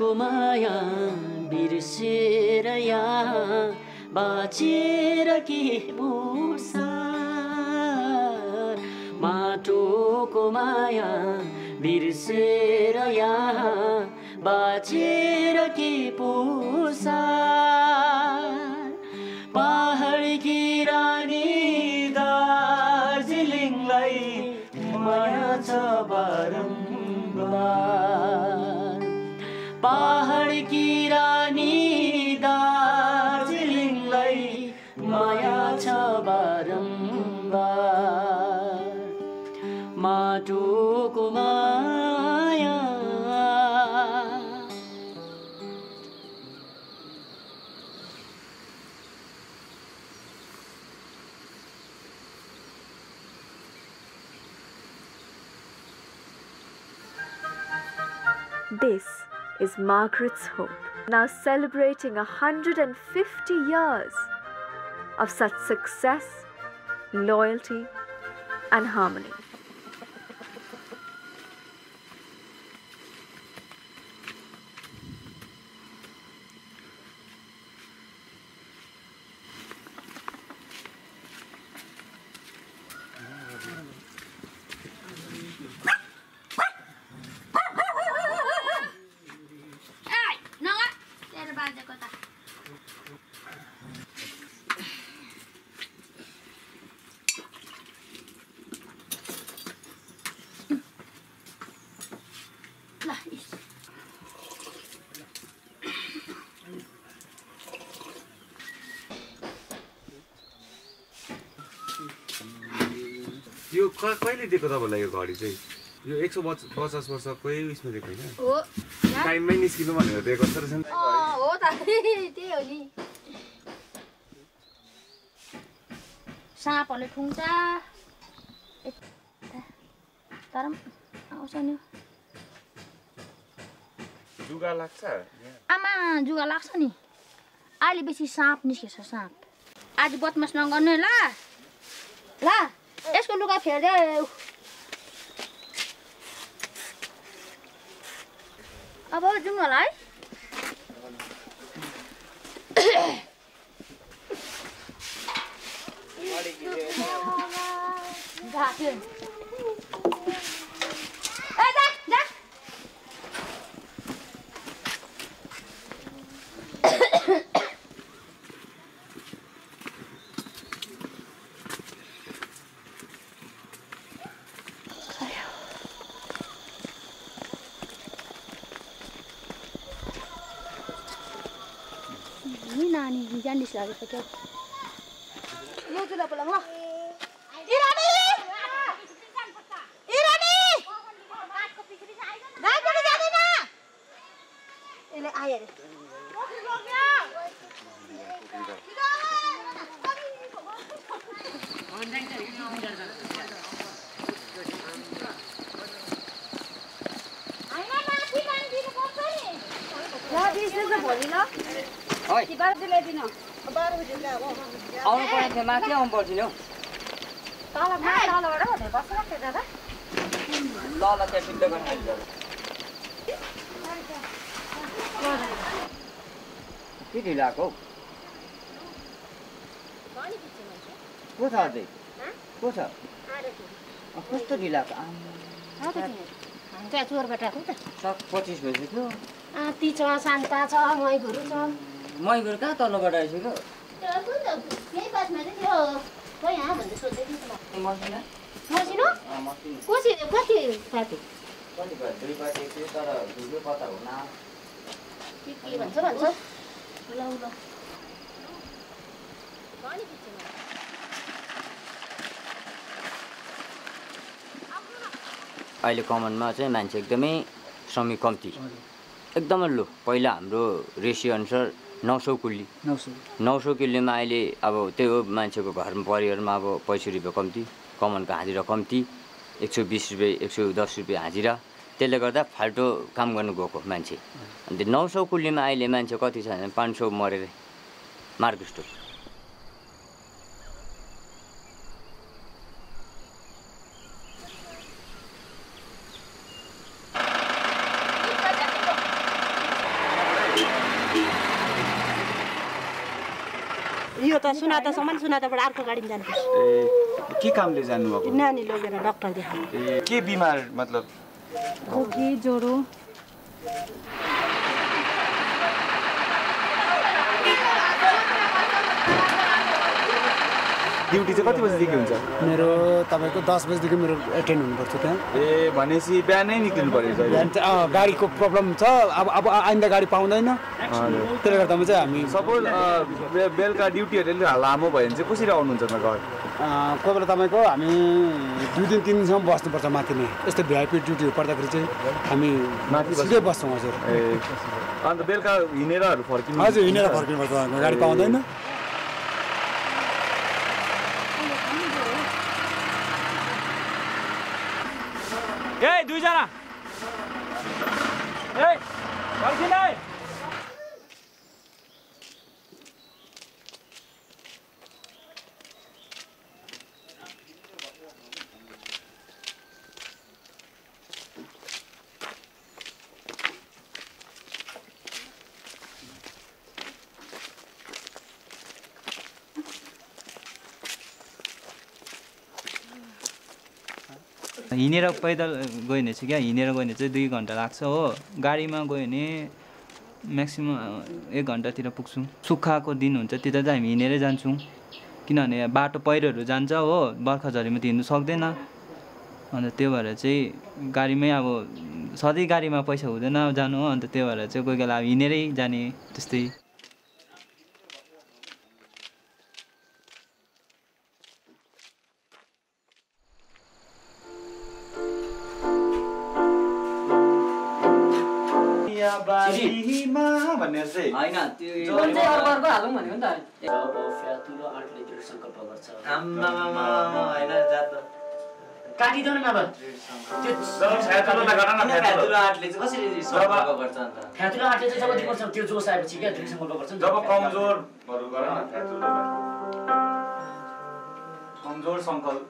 माटोको माया बिर्सेर यहाँ बाँचेर के माटोको माया बिर्सेर यहाँ This is Margaret's Hope, now celebrating 150 years of such success, loyalty, and harmony. कहिले दिएको तपाईँलाई यो घडी चाहिँ? यो एक सौ पच- पचास वर्षकै उयसमा दिएको होइन? टाइममै निस्किनु भनेर दिएको जस्तो रहेछ नि। साँपहरूले ठुङ्छ तर आउँछ नि। जुगा लाग्छ? आमा जुगा लाग्छ नि। अहिले बेसी साँप निस्केछ साँप। आज बदमास नगर्नु है ल। ल। यसको लुगा फेरिदियो अब जाउँ होला है घाँस। ए, जा, जा। नि नानी जान्डिस लागेको क्या यो चुला बोलाङ ल इरानी इरानी राजनी जाँदैन यसले आयो अरे आउनु पर्ने थियो माथि आउनु पर्थ्यो नि हौ ल ल त्यहाँ सिद्ध गर्नु के ढिलो आएको हौ को छ अझै को छ कस्तो ढिलो आएको पच्चिस भइसक्यो ती छ शान्ता छ मैघुरू छ मैगुर कहाँ तल्लोबाट आइसक्यो त्यो कुन त यही बातमा चाहिँ त्यो खोइ यहाँ भन्दै सोध्दै थिएँ त मसिना? मसिनो? कति के भन्छ भन्छ? ल ल। अहिले कमानमा चाहिँ मान्छे एकदमै श्रमिक कम्ती। एकदमै लो। पहिला हाम्रो रेसियो अनुसार नौ सौ कुल्ली। नौ सौ नौ सौ किलोमा अहिले अब त्यही हो मान्छेको घरमा परिवारमा अब पैँसठी रुपियाँ कम्ती कमानको हाजिरा कम्ती एक सौ बिस रुपियाँ एक सौ दस रुपियाँ हाजिरा। त्यसले गर्दा फाल्टो काम गर्नु गएको मान्छे। अन्त नौ सौ कुल्लीमा अहिले मान्छे कति छ भने पाँच सौ मरेर मार्क स्टोर यो त सुनातासम्म सुनाताबाट अर्को गाडीमा जानुपर्छ ए के कामले जानुभएको? नानी लगेर डक्टर देखाउनु। के बिमार मतलब? खोकी ज्वरो। ड्युटी चाहिँ कति बजीदेखि हुन्छ? मेरो तपाईँको दस बजीदेखि मेरो एटेन्ड हुनुपर्छ त्यहाँ। ए भनेपछि बिहानै निक्लिनु पऱ्यो गाडीको प्रब्लम छ। अब अब आइन्दा गाडी पाउँदैन। त्यसले गर्दामा चाहिँ हामी सपोज बेलुका ड्युटीहरू अलिक लामो भयो भने चाहिँ कसरी आउनुहुन्छ त घर? कोही बेला तपाईँको हामी दुई दिन तिन दिनसम्म बस्नुपर्छ माथि नै। यस्तो भिआइपी ड्युटीहरू पर्दाखेरि चाहिँ हामी माथि सिधै बस्छौँ। हजुर। ए। अन्त बेलुका हिँडेरहरू फर्किनु हजुर हिँडेर फर्किनुपर्छ। गाडी पाउँदैन। ए दुईजना ए फर्किन है हिँडेर पैदल गयो भने चाहिँ क्या? हिँडेर गयो भने चाहिँ दुई घन्टा लाग्छ हो। गाडीमा गयो भने म्याक्सिमम् एक घन्टातिर पुग्छौँ। सुक्खाको दिन हुन्छ त्यता चाहिँ हामी हिँडेरै जान्छौँ। किनभने बाटो पहिरोहरू जान्छ हो बर्खा झरीमा त हिँड्नु सक्दैन। अन्त त्यो भएर चाहिँ गाडीमै अब सधैँ गाडीमा पैसा हुँदैन जानु हो। अन्त त्यो भएर चाहिँ कोही बेला हिँडेरै जाने त्यस्तै। होइन त्यो अर्को अर्को हालौँ भनेको नि त अब फ्यातुलो आँटले दृढ सङ्कल्प गर्छ। न त्यो फ्यातुलो आँटले चाहिँ कसरी सङ्कल्प गर्छ अन्त? फ्यातुलो आँटले चाहिँ जब गर्छ त्यो जोस आएपछि क्या दृढ सङ्कल्प गर्छ नि त। जब कमजोरहरू गर न फ्यातुलोलाई कमजोर सङ्कल्प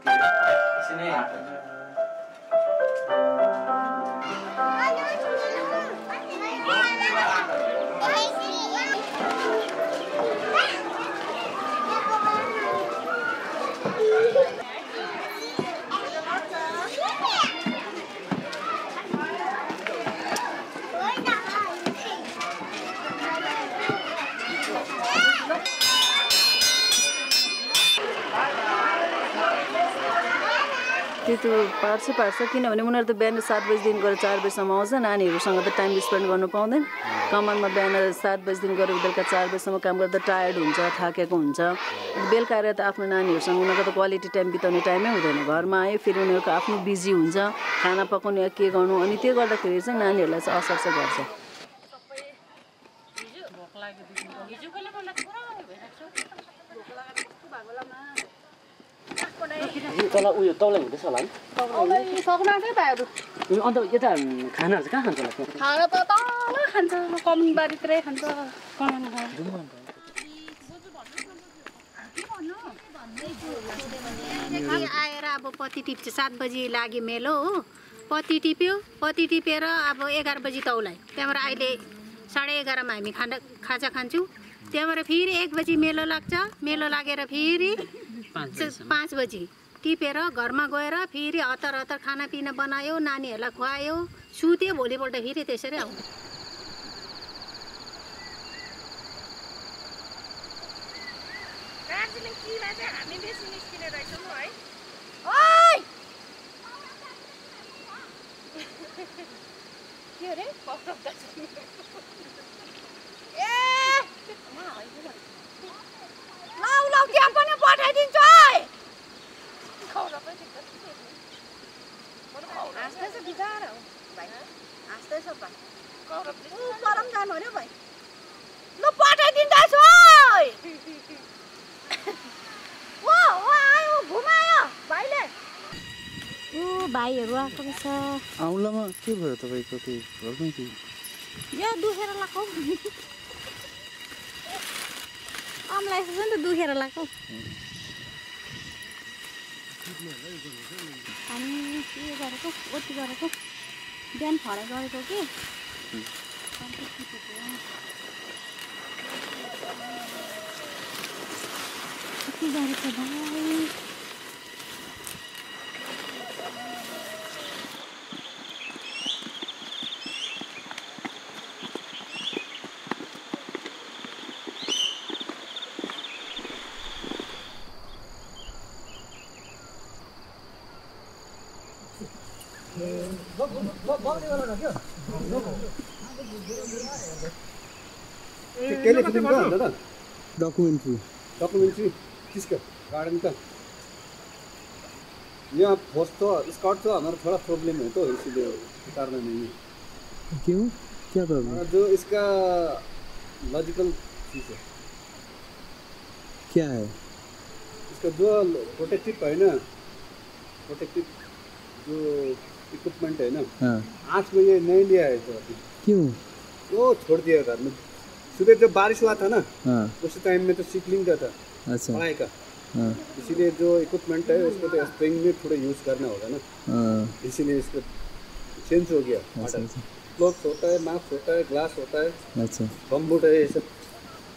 त्यो त पार्छ पार्छ। किनभने उनीहरू त बिहान सात बजीदेखि गएर चार बजीसम्म आउँछ नानीहरूसँग त टाइम स्पेन्ड गर्नु पाउँदैन। कमानमा बिहान सात बजीदेखि गएर बेलुका चार बजीसम्म काम गर्दा टायर्ड हुन्छ थाकेको हुन्छ। बेलुका आएर त आफ्नो नानीहरूसँग उनीहरूको त क्वालिटी टाइम बिताउने टाइमै हुँदैन। घरमा आयो फेरि उनीहरूको आफ्नो बिजी हुन्छ। खाना पकाउने के गर्नु अनि त्यो गर्दाखेरि चाहिँ नानीहरूलाई चाहिँ असर चाहिँ गर्छ। तल उयो हुँदैछ होला नि सक्नु आँटै भाइहरू उयो अन्त यता खानाहरू चाहिँ कहाँ खान्छ होला खाना त तल खान्छ कमान बारीतिरै खान्छ कमान आएर अब पत्ती टिप्छ सात बजी लाग्यो मेलो हो पत्ती टिप्यो पत्ती टिपेर अब एघार बजी तौलाई त्यहाँबाट अहिले साढे एघारमा हामी खाना खाजा खान्छौँ त्यहाँबाट फेरि एक बजी मेलो लाग्छ मेलो लागेर फेरि पाँच बजी टिपेर घरमा गएर फेरि हतार हतार खानापिना बनायो नानीहरूलाई खुवायो सुत्यो भोलिपल्ट फेरि त्यसरी आउँ लौ लौ त्यहाँ पनि पठाइदिन्छु है हाँस्दैछ त ऊ परम जानु अरे भाइ ल पठाइदिँदैछु है ओ ओ आयो घुमायो भाइले ऊ भाइहरू आएको औँलामा के भयो तपाईँको त्यो घरमै त्यो यो दुखेर लगाऊ अमलाई नि त दुखेर लगाऊ हामी के गरेको ओटी गरेको बिहान गरेको कि। के गरेको भाइ टेलीफिल्म का दादा डकुमेन्ट्री डॉक्यूमेंट्री किसका? गार्डन का यहाँ पोस्ट तो स्कॉट तो हमारा थोड़ा प्रॉब्लम है तो इसीलिए उतारना नहीं. है क्यों? क्या प्रॉब्लम हाँ, जो इसका लॉजिकल चीज़ है क्या है? इसका जो प्रोटेक्टिव है ना प्रोटेक्टिव जो इक्विपमेंट है ना। आज में ये नहीं लिया है तो अभी क्यों? वो छोड़ दिया में सुबह जब बारिश हुआ था ना हाँ। उस टाइम में तो सीपलिंग का था अच्छा। पढ़ाई का। हाँ। इसीलिए जो इक्विपमेंट है उसको तो स्प्रिंग में थोड़ा यूज़ करना होगा ना। हाँ। इसीलिए इसको चेंज हो गया। अच्छा मॉडल अच्छा। क्लोथ होता है मास्क होता है ग्लास होता है। अच्छा। बम्बूट है ये सब।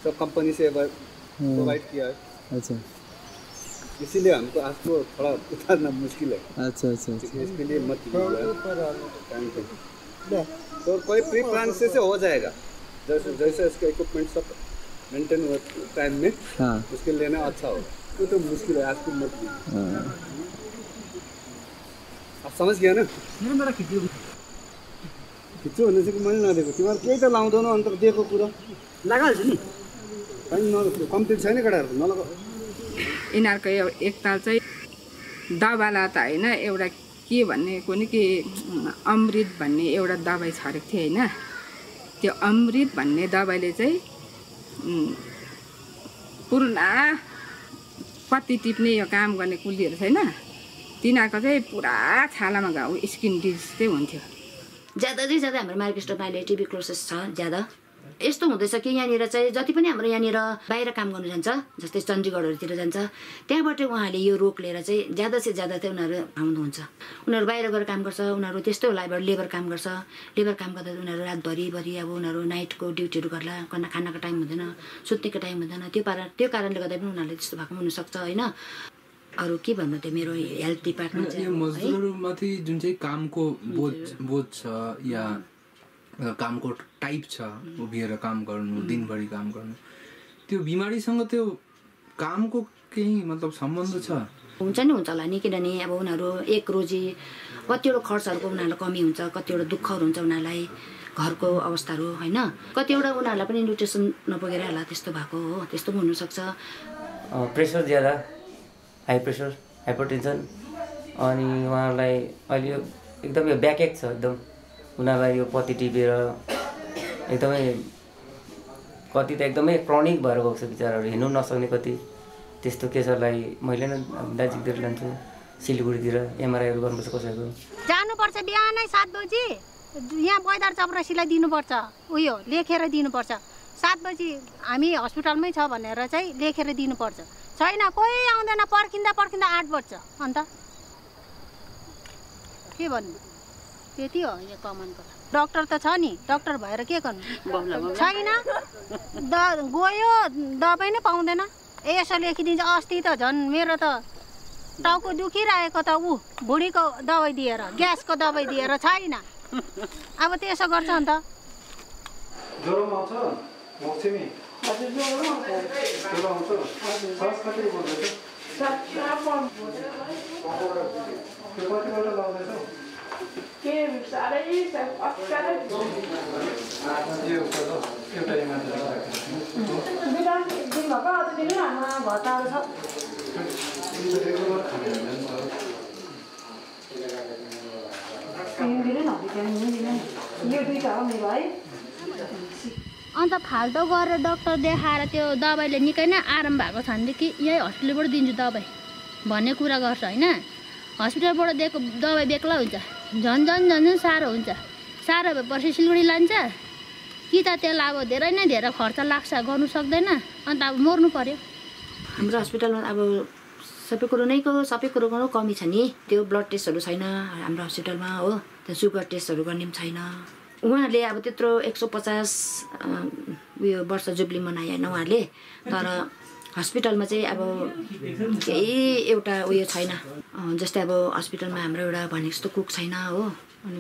सब कंपनी से प्रोवाइड किया है। अच्छा। इसीलिए हमको आज को थोड़ा उतारना मुश्किल है। अच्छा अच्छा अच्छा। इसके लिए मत तो कोई प्री प्लान से, से हो जाएगा। जैसे जैसे इसका इक्विपमेंट सब मेंटेन हुआ टाइम में हाँ। उसके लेना अच्छा होगा। वो तो मुश्किल है आज को मत। हाँ। आप समझ गया ना? खिच्छु भने चाहिँ मैले नदिएको तिमीहरू केही त लाउँदैनौ अन्त दिएको कुरा लगाइहाल्छु नि होइन न कम्प्लिट छैन केटाहरूको नलगा यिनीहरूको एकताल चाहिँ दबाला त होइन एउटा के भन्ने कुनै के अमृत भन्ने एउटा दबाई छरेको थियो होइन। त्यो अमृत भन्ने दबाईले चाहिँ पुरा पत्ती टिप्ने यो काम गर्ने कुलीहरू छैन। तिनीहरूको चाहिँ पुरा छालामा घाउ स्किन डिजिज चाहिँ हुन्थ्यो। ज्यादा चाहिँ ज्यादा हाम्रो मार्केस्टोमा अहिले टिबी क्लोसेस छ ज्यादा। यस्तो हुँदैछ कि यहाँनिर चाहिँ जति पनि हाम्रो यहाँनिर बाहिर काम गर्नु जान्छ जस्तै चण्डीगढहरूतिर जान्छ त्यहाँबाट उहाँहरूले यो रोग लिएर चाहिँ ज्यादा से ज्यादा चाहिँ उनीहरू आउनुहुन्छ। उनीहरू बाहिर गएर काम गर्छ उनीहरू त्यस्तै होला अब लेबर काम गर्छ। लेबर काम गर्दा उनीहरू रातभरिभरि अब उनीहरू नाइटको ड्युटीहरू गर्ला खाना खानाको टाइम हुँदैन सुत्नेको टाइम हुँदैन। त्यो कारण त्यो कारणले गर्दा पनि उनीहरूले त्यस्तो भएको हुनसक्छ होइन? अरू के भन्नु त्यो मेरो हेल्थ डिपार्टमेन्ट जुन चाहिँ कामको बोझ बोझ छ या कामको टाइप छ उभिएर काम गर्नु दिनभरि काम गर्नु। त्यो बिमारीसँग त्यो कामको केही मतलब सम्बन्ध छ? हुन्छ नि हुन्छ होला नि किनभने अब उनीहरू एक रोजी कतिवटा खर्चहरूको उनीहरूलाई कमी हुन्छ कतिवटा दुःखहरू हुन्छ उनीहरूलाई घरको अवस्थाहरू होइन? कतिवटा उनीहरूलाई पनि न्युट्रिसन नपुगेर होला त्यस्तो भएको हो त्यस्तो पनि हुनसक्छ। प्रेसर ज्यादा हाई प्रेसर हाइपरटेन्सन अनि उहाँहरूलाई अहिले एकदम यो ब्याकेक छ एकदम। उनीहरूलाई यो पत्ती टिपेर एकदमै कति त एकदमै क्रोनिक भएर गएको छ बिचराहरू हिँड्नु नसक्ने कति त्यस्तो केसहरूलाई मैले नै दार्जिलिङतिर लान्छु सिलगढीतिर एमआरआईहरू गर्नुपर्छ कसैको। जानुपर्छ बिहानै सात बजी। यहाँ बैदार चपरासीलाई दिनुपर्छ उयो लेखेर दिनुपर्छ। सात बजी हामी हस्पिटलमै छ भनेर चाहिँ लेखेर दिनुपर्छ। छैन कोही आउँदैन पर्खिँदा पर्खिँदा आठ बज्छ अन्त। के भन्नु? त्यति हो यो कमानको। डक्टर त छ नि डक्टर भएर के गर्नु? छैन। द गयो दबाई नै पाउँदैन। ए यसो लेखिदिन्छ अस्ति त झन् मेरो त टाउको दुखिरहेको त ऊ भुँडीको दबाई दिएर ग्यासको दबाई दिएर छैन। अब त्यसो गर्छ अन्त ज्वरो अन्त फाल्टो गरेर डक्टर देखाएर त्यो दबाईले निकै नै आराम भएको छ भनेदेखि यही हस्पिटलबाट दिन्छु दबाई भन्ने कुरा गर्छ होइन। हस्पिटलबाट दिएको दबाई बेग्ला हुन्छ। झन् झन् झन् झन् साह्रो हुन्छ। साह्रो भएपछि सिलगढी लान्छ। कि त त्यसलाई अब धेरै नै धेरै खर्च लाग्छ गर्नु सक्दैन। अन्त अब मर्नु पर्यो। हाम्रो हस्पिटलमा अब सबै कुरो नैको सबै कुरोको कमी छ नि। त्यो ब्लड टेस्टहरू छैन हाम्रो हस्पिटलमा हो। त्यो सुगर टेस्टहरू गर्ने पनि छैन। उहाँहरूले अब त्यत्रो एक सौ पचास उयो वर्ष जुब्ली मनाए होइन उहाँहरूले। तर हस्पिटलमा चाहिँ अब केही एउटा उयो छैन। जस्तै अब हस्पिटलमा हाम्रो एउटा भनेको जस्तो कुक छैन हो। अनि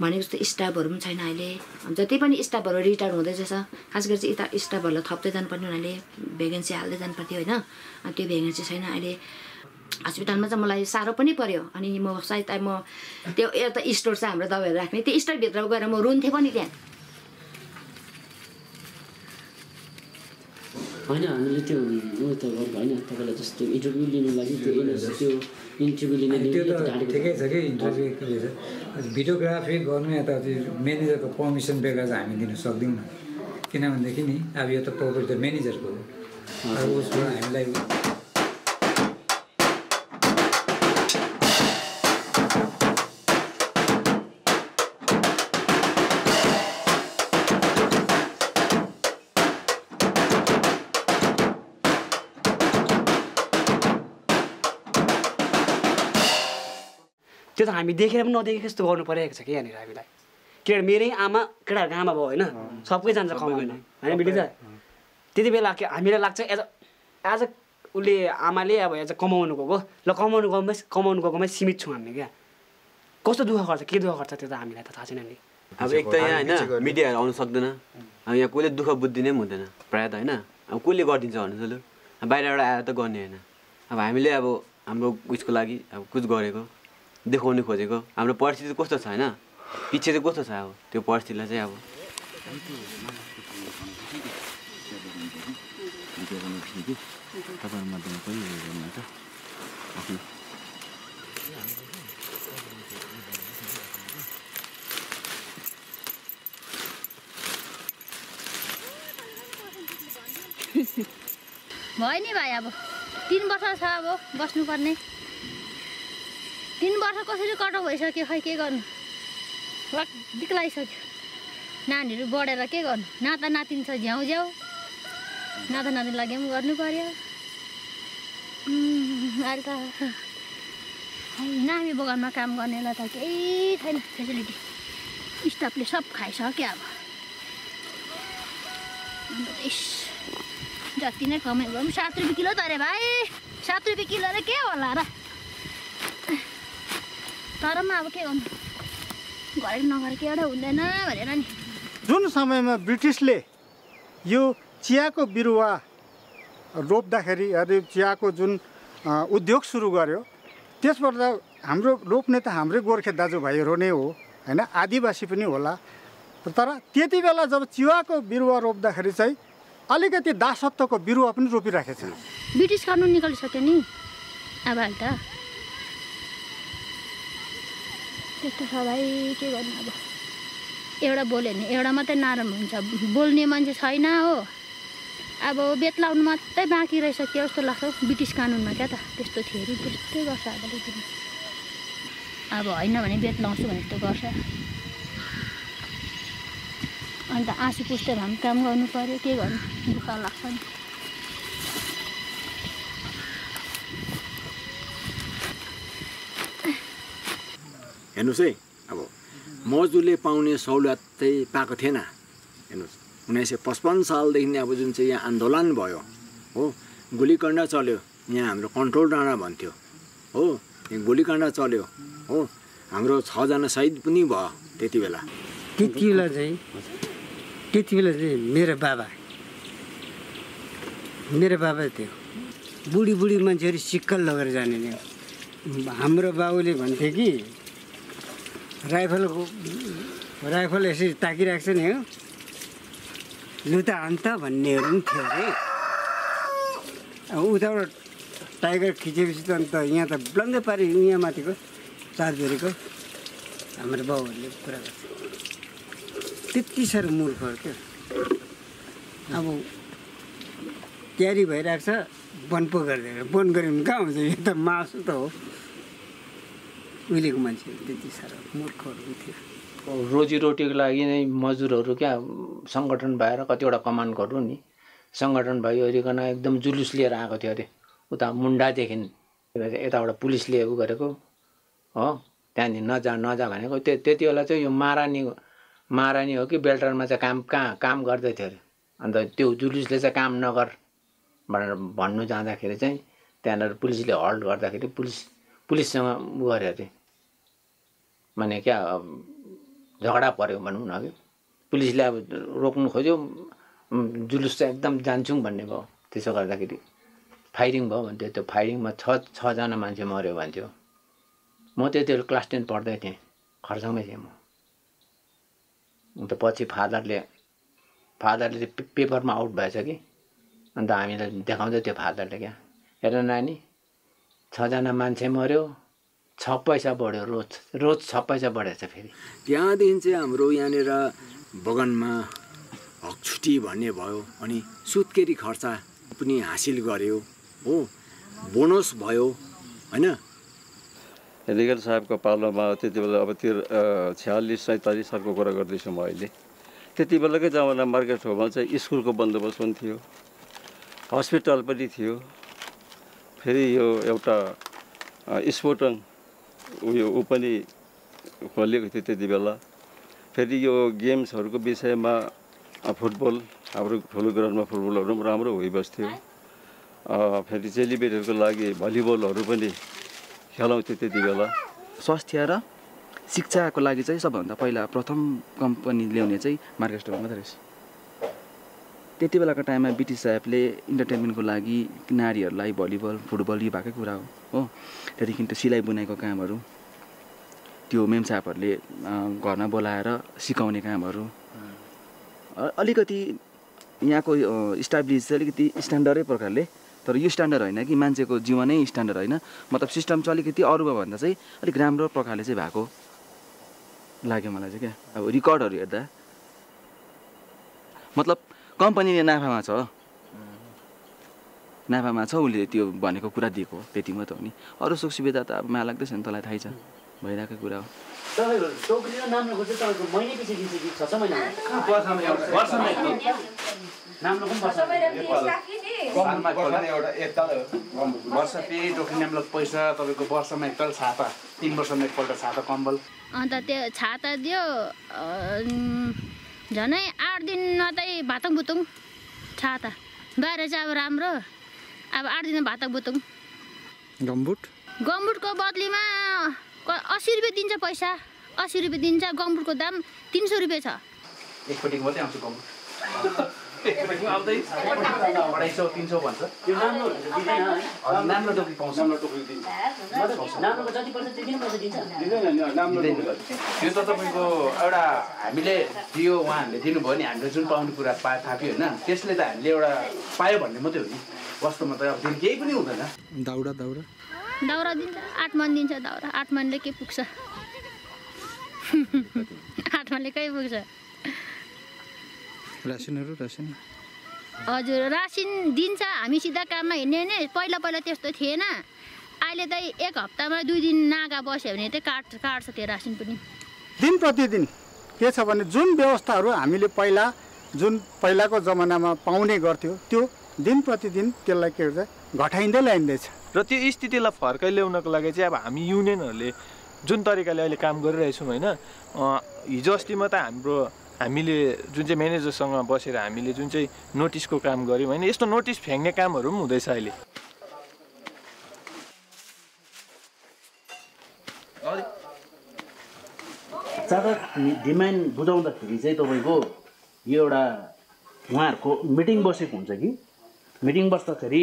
भनेको जस्तो स्टाफहरू पनि छैन अहिले। जति पनि स्टाफहरू रिटायर हुँदै जान्छ खास गरी चाहिँ यता स्टाफहरूलाई थप्दै जानुपर्ने उनीहरूले भ्याकेन्सी हाल्दै जानुपर्थ्यो होइन। त्यो भ्याकेन्सी छैन अहिले। हस्पिटलमा चाहिँ मलाई साह्रो पनि पर्यो। अनि म सायद म त्यो एउटा स्टोर छ हाम्रो दबाईहरू राख्ने। त्यो स्टोरभित्र गएर म रुन्थेँ पनि त्यहाँ। होइन हामीले त्यो उयो त गरेको होइन तपाईँलाई जस्तो इन्टरभ्यू लिनु लागि त्यो एनर्जी त्यो इन्टरभ्यू लिने त्यो त ठिकै छ। कि इन्टरभ्यू भिडियोग्राफी गर्नु या त म्यानेजरको पर्मिसन बेगर चाहिँ हामी दिन सक्दैनौँ। किनभनेदेखि नि अब यो त प्रपर्टी त म्यानेजरको हो। अब उसबाट हामीलाई त्यो त हामी देखेर पनि नदेखेको जस्तो गर्नु परिरहेको छ कि यहाँनिर हामीलाई। किनभने मेरै आमा केटाहरूको आमा भयो होइन? सबै जान्छ कमाउनु। होइन त त्यति बेला के हामीलाई लाग्छ एज एज अ उसले आमाले अब एज अ कमाउनु गएको ल कमाउनु गएमै कमाउनु गएकोमै सीमित छौँ हामी क्या। कस्तो दुःख गर्छ? के दुःख गर्छ त्यो त हामीलाई त थाहा छैन नि। अब एक त यहाँ होइन मिडियाहरू आउनु सक्दैन। अब यहाँ कसले दुःख बुद्धि नै पनि हुँदैन प्रायः त होइन। अब कसले गरिदिन्छ भन्नुहोस् त लु। बाहिरबाट आएर त गर्ने होइन। अब हामीले अब हाम्रो उयसको लागि अब कुछ गरेको। देखाउनु खोजेको। हाम्रो परिस्थिति कस्तो छ होइन? पछि चाहिँ कस्तो छ अब? त्यो परिस्थितिलाई चाहिँ अब। भयो नि भाइ अब। तिन वर्ष छ अब बस्नुपर्ने। तिन वर्ष कसरी कटाउ भइसक्यो खै के गर्नु? दिक्क लागिसक्यो नानीहरू बढेर के गर्नु? नाता नातिन छ झ्याउ झ्याउ। नाता नातिन लागि पनि गर्नु उम्, अहिले त नामी बगानमा काम गर्नेलाई त केही छैन। फेसिलिटी स्टाफले सब खाइसक्यो अब। जति नै कमाइ गरौँ सात रुपियाँ किलो त अरे भाइ। सात रुपियाँ किलो अरे के होला र? तर पनि अब के गर्नु? गरेर नगरेको एउटा हुँदैन भनेर नि। जुन समयमा ब्रिटिसले यो चियाको बिरुवा रोप्दाखेरि अरे चियाको जुन उद्योग सुरु गर्यो त्यसबाट हाम्रो रोप्ने त हाम्रै गोर्खे दाजुभाइहरू नै हो होइन? आदिवासी पनि होला। तर त्यति बेला जब चियाको बिरुवा रोप्दाखेरि चाहिँ अलिकति दासत्वको बिरुवा पनि रोपिराखेको छ ब्रिटिस कानुन निकालिसक्यो नि। अब त। त्यस्तो छ भाइ के गर्नु अब? एउटा बोल्यो भने एउटा मात्रै नरम हुन्छ। बोल्ने मान्छे छैन हो। अब बेत लाउनु मात्रै बाँकी रहेछ जस्तो लाग्छ। ब्रिटिस कानुनमा क्या त त्यस्तो थियो अरे। त्यस्तै गर्छ अब अलिकति अब होइन भने बेत लाउँछु भने जस्तो गर्छ। अन्त आँसु पुस्दै भए पनि काम गर्नु पऱ्यो के गर्नु? दुःख लाग्छ नि। हेर्नुहोस् है अब मजदुरले पाउने सहुलियत चाहिँ पाएको थिएन। हेर्नुहोस् उन्नाइस सय पचपन्न सालदेखि अब जुन चाहिँ यहाँ आन्दोलन भयो हो गोलीकाण्ड चल्यो यहाँ हाम्रो कन्ट्रोल डाँडा भन्थ्यो हो यहाँ गोलीकाण्ड चल्यो हो हाम्रो छजना शहीद पनि भयो त्यति बेला। त्यति बेला चाहिँ त्यति बेला चाहिँ मेरो बाबा मेरो बाबा थियो बुढी बुढी मान्छेहरू सिक्कल लगेर जाने नि हाम्रो बाबुले भन्थे कि राइफलको राइफल यसरी ताकिरहेको छ नि हो। लु त अन्त भन्नेहरू पनि थियो अरे उताबाट टाइगर खिचेपछि त अन्त यहाँ त ब्लङ्गै पारि यहाँ माथिको चारबेरीको हाम्रो बाउहरूले कुरा गर्छ त्यति साह्रो मूर्खहरू क्या अब तयारी भइरहेको छ बन्द पो गरिदिएर बन्द गऱ्यो भने कहाँ हुन्छ यो त मासु त हो। उहिलेको मान्छेहरू त्यति साह्रो मूर्खहरू थियो रोजीरोटीको लागि नै मजदुरहरू क्या सङ्गठन भएर कतिवटा कमान्ड गर्नु नि। सङ्गठन भइवरिकन एकदम जुलुस लिएर आएको थियो अरे। उता मुन्डादेखि यताबाट पुलिसले उ गरेको हो त्यहाँदेखि नजा नजा भनेको। त्यो त्यति बेला चाहिँ यो महारानी महारानी हो कि बेल्टरमा चाहिँ काम कहाँ काम गर्दै थियो अरे। अन्त त्यो जुलुसले चाहिँ काम नगर भनेर भन्नु जाँदाखेरि चाहिँ त्यहाँनिर पुलिसले हल्ट गर्दाखेरि पुलिस पुलिससँग उ गऱ्यो अरे। माने क्या झगडा पऱ्यो भनौँ न कि पुलिसले अब रोक्नु खोज्यो जुलुस चाहिँ एकदम जान्छौँ भन्ने भयो। त्यसो गर्दाखेरि फायरिङ भयो भन्थ्यो। त्यो फायरिङमा छ छजना मान्छे मऱ्यो भन्थ्यो। म त्यति बेला क्लास टेन पढ्दै थिएँ। खरसाङमै थिएँ म। अन्त पछि फादरले फादरले पेपरमा आउट भएछ कि? अन्त हामीलाई देखाउँदै थियो फादरले क्या। हेर नानी छजना मान्छे मऱ्यो। छ पैसा बढ्यो रोज रोज छ पैसा बढेछ फेरि। त्यहाँदेखि चाहिँ हाम्रो यहाँनिर बगानमा हक छुट्टी भन्ने भयो अनि सुत्केरी खर्च पनि हासिल गर्यो हो बोनस भयो होइन? रिगल साहबको पालोमा त्यति बेला अब त्यो छ्यालिस सैँतालिस सालको कुरा गर्दैछु म अहिले। त्यति बेलाकै जमाना मार्केट होममा चाहिँ स्कुलको बन्दोबस्त पनि थियो हस्पिटल पनि थियो फेरि यो एउटा अ, स्पोर्टङ उयो ऊ पनि खोलिएको थियो त्यति बेला। फेरि यो गेम्सहरूको विषयमा फुटबल हाम्रो ठुलो ग्राउन्डमा फुटबलहरू पनि राम्रो भइबस्थ्यो। फेरि चेलीबेटीहरूको लागि भलिबलहरू पनि खेलाउँथ्यो त्यति बेला। स्वास्थ्य र शिक्षाको लागि चाहिँ सबभन्दा पहिला प्रथम कम्पनी ल्याउने चाहिँ मार्केट मात्रै रहेछ त्यति बेलाको टाइममा ब्रिटिस साहेबले इन्टरटेनमेन्टको लागि नारीहरूलाई भलिबल फुटबल यो भएकै कुरा हो। हो। त्यहाँदेखि त्यो सिलाइ बुनाइको कामहरू त्यो मेम साहबहरूले घरमा बोलाएर सिकाउने कामहरू। अलिकति यहाँको इस्टाब्लिस चाहिँ अलिकति स्ट्यान्डर्डै प्रकारले तर यो स्ट्यान्डर्ड होइन कि मान्छेको जीवनै स्ट्यान्डर्ड होइन। मतलब सिस्टम चाहिँ अलिकति अरूमा भन्दा चाहिँ अलिक राम्रो प्रकारले चाहिँ भएको लाग्यो मलाई चाहिँ क्या। अब रेकर्डहरू हेर्दा। मतलब कम्पनीले नाफामा छ। नाफामा छ उसले त्यो भनेको कुरा दिएको त्यति मात्र हो नि। अरू सुख सुविधा त अब माया लाग्दैछ नि तँलाई थाहै छ। भइरहेको कुरा हो। वर्ष फेरि पैसा तपाईँको वर्षमा एकताल छाता तिन वर्षमा एकपल्ट छाता कम्बल। अन्त त्यो छाता दियो झनै आठ दिन मात्रै भातुङ भुतुङ छाता बाहिर चाहिँ अब राम्रो। अब आठ दिन भातक भुतुङ गम्बुट? गम्बुटको बदलीमा क- अस्सी रुपियाँ दिन्छ पैसा। अस्सी रुपियाँ दिन्छ गम्बुटको दाम तिन सौ रुपियाँ छ। एकपट्टिको मात्रै आउँछ आउँदै अढाई तिन सौ भन्छ टोकरी पाउँछ त्यो त तपाईँको एउटा हामीले दियो उहाँहरूले दिनुभयो नि हामीले जुन पाउने कुरा पा थाप्यो होइन त्यसले त हामीले एउटा पायो भन्ने मात्रै हो नि वास्तवमा त अब फेरि केही पनि हुँदैन दाउरा दाउरा दाउरा दिन्छ आठ मन दिन्छ दाउरा। आठ मनले के पुग्छ? आठ मनले कहीँ पुग्छ? रासिनहरू रासिन। हजुर रासिन दिन्छ। हामी सिधा काममा हिँड्ने नै पहिला पहिला त्यस्तो थिएन। अहिले त एक हप्तामा दुई दिन नागा बस्यो भने चाहिँ काट काट्छ त्यो रासिन पनि। दिन प्रतिदिन। के छ भने जुन व्यवस्थाहरू हामीले पहिला जुन पहिलाको जमानामा पाउने गर्थ्यो त्यो दिन प्रतिदिन त्यसलाई के भन्छ घटाइँदै ल्याइँदैछ। र त्यो स्थितिलाई फर्काइ ल्याउनको लागि चाहिँ अब हामी युनियनहरूले जुन तरिकाले अहिले काम गरिरहेछौँ होइन हिजो अस्तिमा त हाम्रो हामीले जुन चाहिँ म्यानेजरसँग बसेर हामीले जुन चाहिँ नोटिसको काम गऱ्यौँ होइन यस्तो नोटिस फ्याँक्ने कामहरू पनि हुँदैछ अहिले। चाँडा डिमान्ड बुझाउँदाखेरि चाहिँ तपाईँको यो एउटा उहाँहरूको मिटिङ बसेको हुन्छ कि? मिटिङ बस्दाखेरि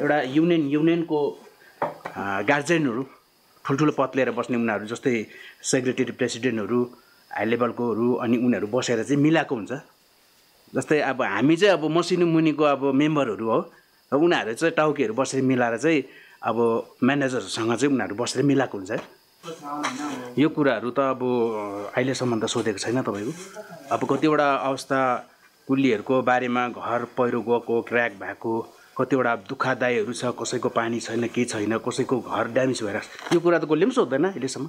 एउटा युनियन युनियनको गार्जेनहरू ठुल्ठुलो पद लिएर बस्ने उनीहरू जस्तै सेक्रेटरी प्रेसिडेन्टहरू हाई लेभलकोहरू अनि उनीहरू बसेर चाहिँ मिलाएको हुन्छ। जस्तै अब हामी चाहिँ अब मसिनो मुनिको अब मेम्बरहरू हो र उनीहरू चाहिँ टाउकेहरू बसेर मिलाएर चाहिँ अब म्यानेजरहरूसँग चाहिँ उनीहरू बसेर मिलाएको हुन्छ। यो कुराहरू त अब अहिलेसम्म त सोधेको छैन तपाईँको। अब कतिवटा अवस्था कुल्लीहरूको बारेमा घर पहिरो गएको क्र्याक भएको कतिवटा दुःखदायीहरू छ कसैको पानी छैन केही छैन कसैको घर ड्यामेज भएर यो कुरा त कसले पनि सोध्दैन अहिलेसम्म।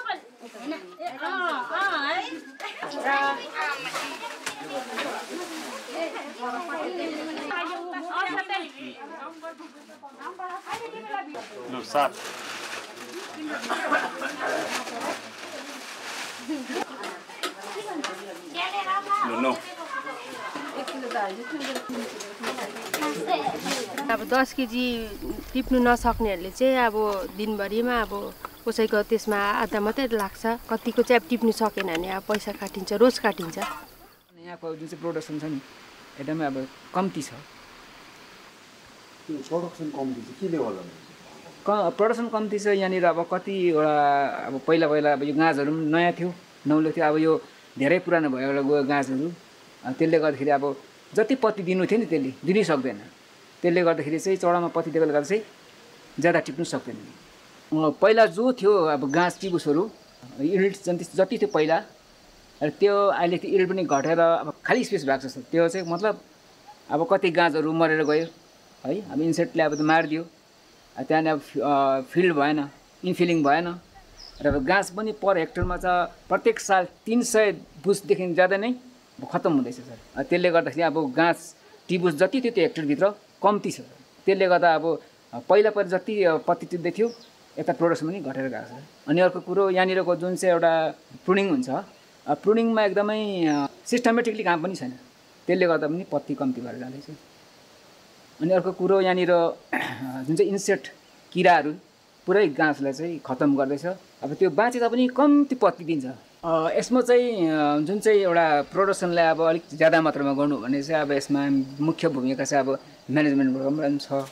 लु सात अब दस केजी टिप्नु नसक्नेहरूले चाहिँ अब दिनभरिमा अब कसैको त्यसमा आधा मात्रै लाग्छ। कतिको चाहिँ अब टिप्नु सकेन भने अब पैसा काटिन्छ रोज काटिन्छ। यहाँको जुन चाहिँ प्रोडक्सन छ नि एकदमै अब कम्ती छ। प्रोडक्सन कम्ती चाहिँ केले गर्दा क प्रडक्सन कम्ती छ यहाँनिर अब कतिवटा अब पहिला पहिला अब यो गाँजहरू पनि नयाँ थियो नौलो थियो अब यो धेरै पुरानो भयो एउटा गयो गाँजहरू। त्यसले गर्दाखेरि अब जति पत्ती दिनु थियो नि त्यसले दिनै सक्दैन। त्यसले गर्दाखेरि चाहिँ चौडामा पत्ती दिएकोले गर्दा चाहिँ ज्यादा टिप्नु सक्दैन। पहिला जो थियो अब गाँस टिबुसहरू इल्ड जति जति थियो पहिला र त्यो अहिले त्यो इल्ड पनि घटेर अब खालि स्पेस भएको छ त्यो चाहिँ मतलब अब कति गाँजहरू मरेर गयो। है? अब इन्सेक्टले अब त्यो मारिदियो। त्यहाँनिर अब फिल्ड भएन इन्फिलिङ भएन। र गाँस पनि पर हेक्टरमा चाहिँ प्रत्येक साल तिन सय बुसदेखि ज्यादा नै। खत्तम हुँदैछ सर। त्यसले गर्दाखेरि अब गाँस टिबुस जति थियो त्यो हेक्टरभित्र कम्ती छ। त्यसले गर्दा अब पहिला पहिला जति पत्ती टिप्दै थियो यता प्रोडक्सन पनि घटेर गएको छ। अनि अर्को कुरो यहाँनिरको जुन चाहिँ एउटा प्रुनिङ हुन्छ प्रुनिङमा एकदमै सिस्टमेटिकली काम पनि छैन। त्यसले गर्दा पनि पत्ती कम्ती भएर जाँदैछ। अनि अर्को कुरो यहाँनिर जुन चाहिँ इन्सेक्ट किराहरू पुरै गाँसलाई चाहिँ खतम गर्दैछ। अब त्यो बाँचे तापनि कम्ती पत्ती दिन्छ। यसमा चाहिँ जुन चाहिँ एउटा प्रोडक्सनलाई अब अलिक ज्यादा मात्रामा गर्नु भने चाहिँ अब यसमा मुख्य भूमिका चाहिँ अब म्यानेजमेन्टबाट पनि छ।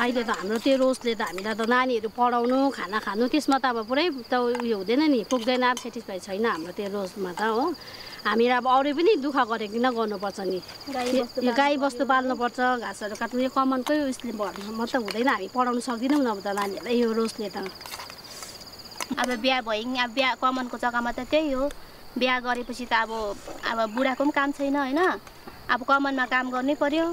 अहिले त हाम्रो त्यो रोजले त हामीलाई त नानीहरू पढाउनु खाना खानु त्यसमा त अब पुरै त उयो हुँदैन नि पुग्दैन अब सेटिस्फाई छैन हाम्रो त्यो रोजमा त हो। हामीलाई अब अरू पनि दुःख गरिकन गर्नुपर्छ नि। यो गाई बस्तु पाल्नुपर्छ घाँसहरू काट्नु यो कमानकै उयसले भन्नु मात्रै हुँदैन हामी पढाउनु सक्दैनौँ अब त नानीहरूलाई यो रोजले त। अब बिहा भयो नि अब बिहा कमानको जग्गामा त त्यही हो। बिहा गरेपछि त अब अब बुढाको पनि काम छैन होइन? अब कमानमा काम गर्नै पर्यो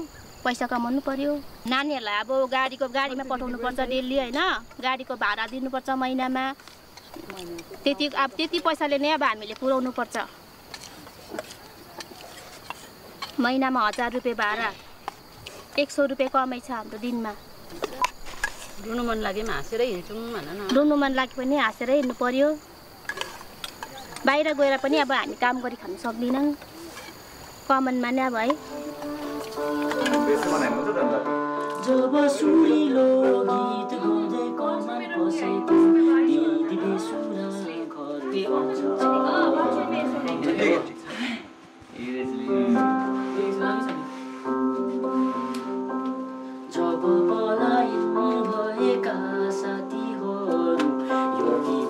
पैसा कमाउनु पर्यो। नानीहरूलाई अब गाडीको गाडीमा पठाउनु पर्छ डेली होइन? गाडीको भाडा दिनुपर्छ महिनामा। त्यति अब त्यति पैसाले नै अब हामीले पुऱ्याउनु पर्छ। महिनामा हजार रुपियाँ भाडा एक सौ रुपियाँ कमाइ छ हाम्रो दिनमा। रुनु मन लाग्यो पनि हाँसेरै हिँड्छौँ भन न। रुनु मन लागे पनि हाँसेर हिँड्नु पर्यो। बाहिर गएर पनि अब हामी काम गरी खानु सक्दैनौँ। कमानमा नै अब है। जब पलायन भएका साथीहरू योगी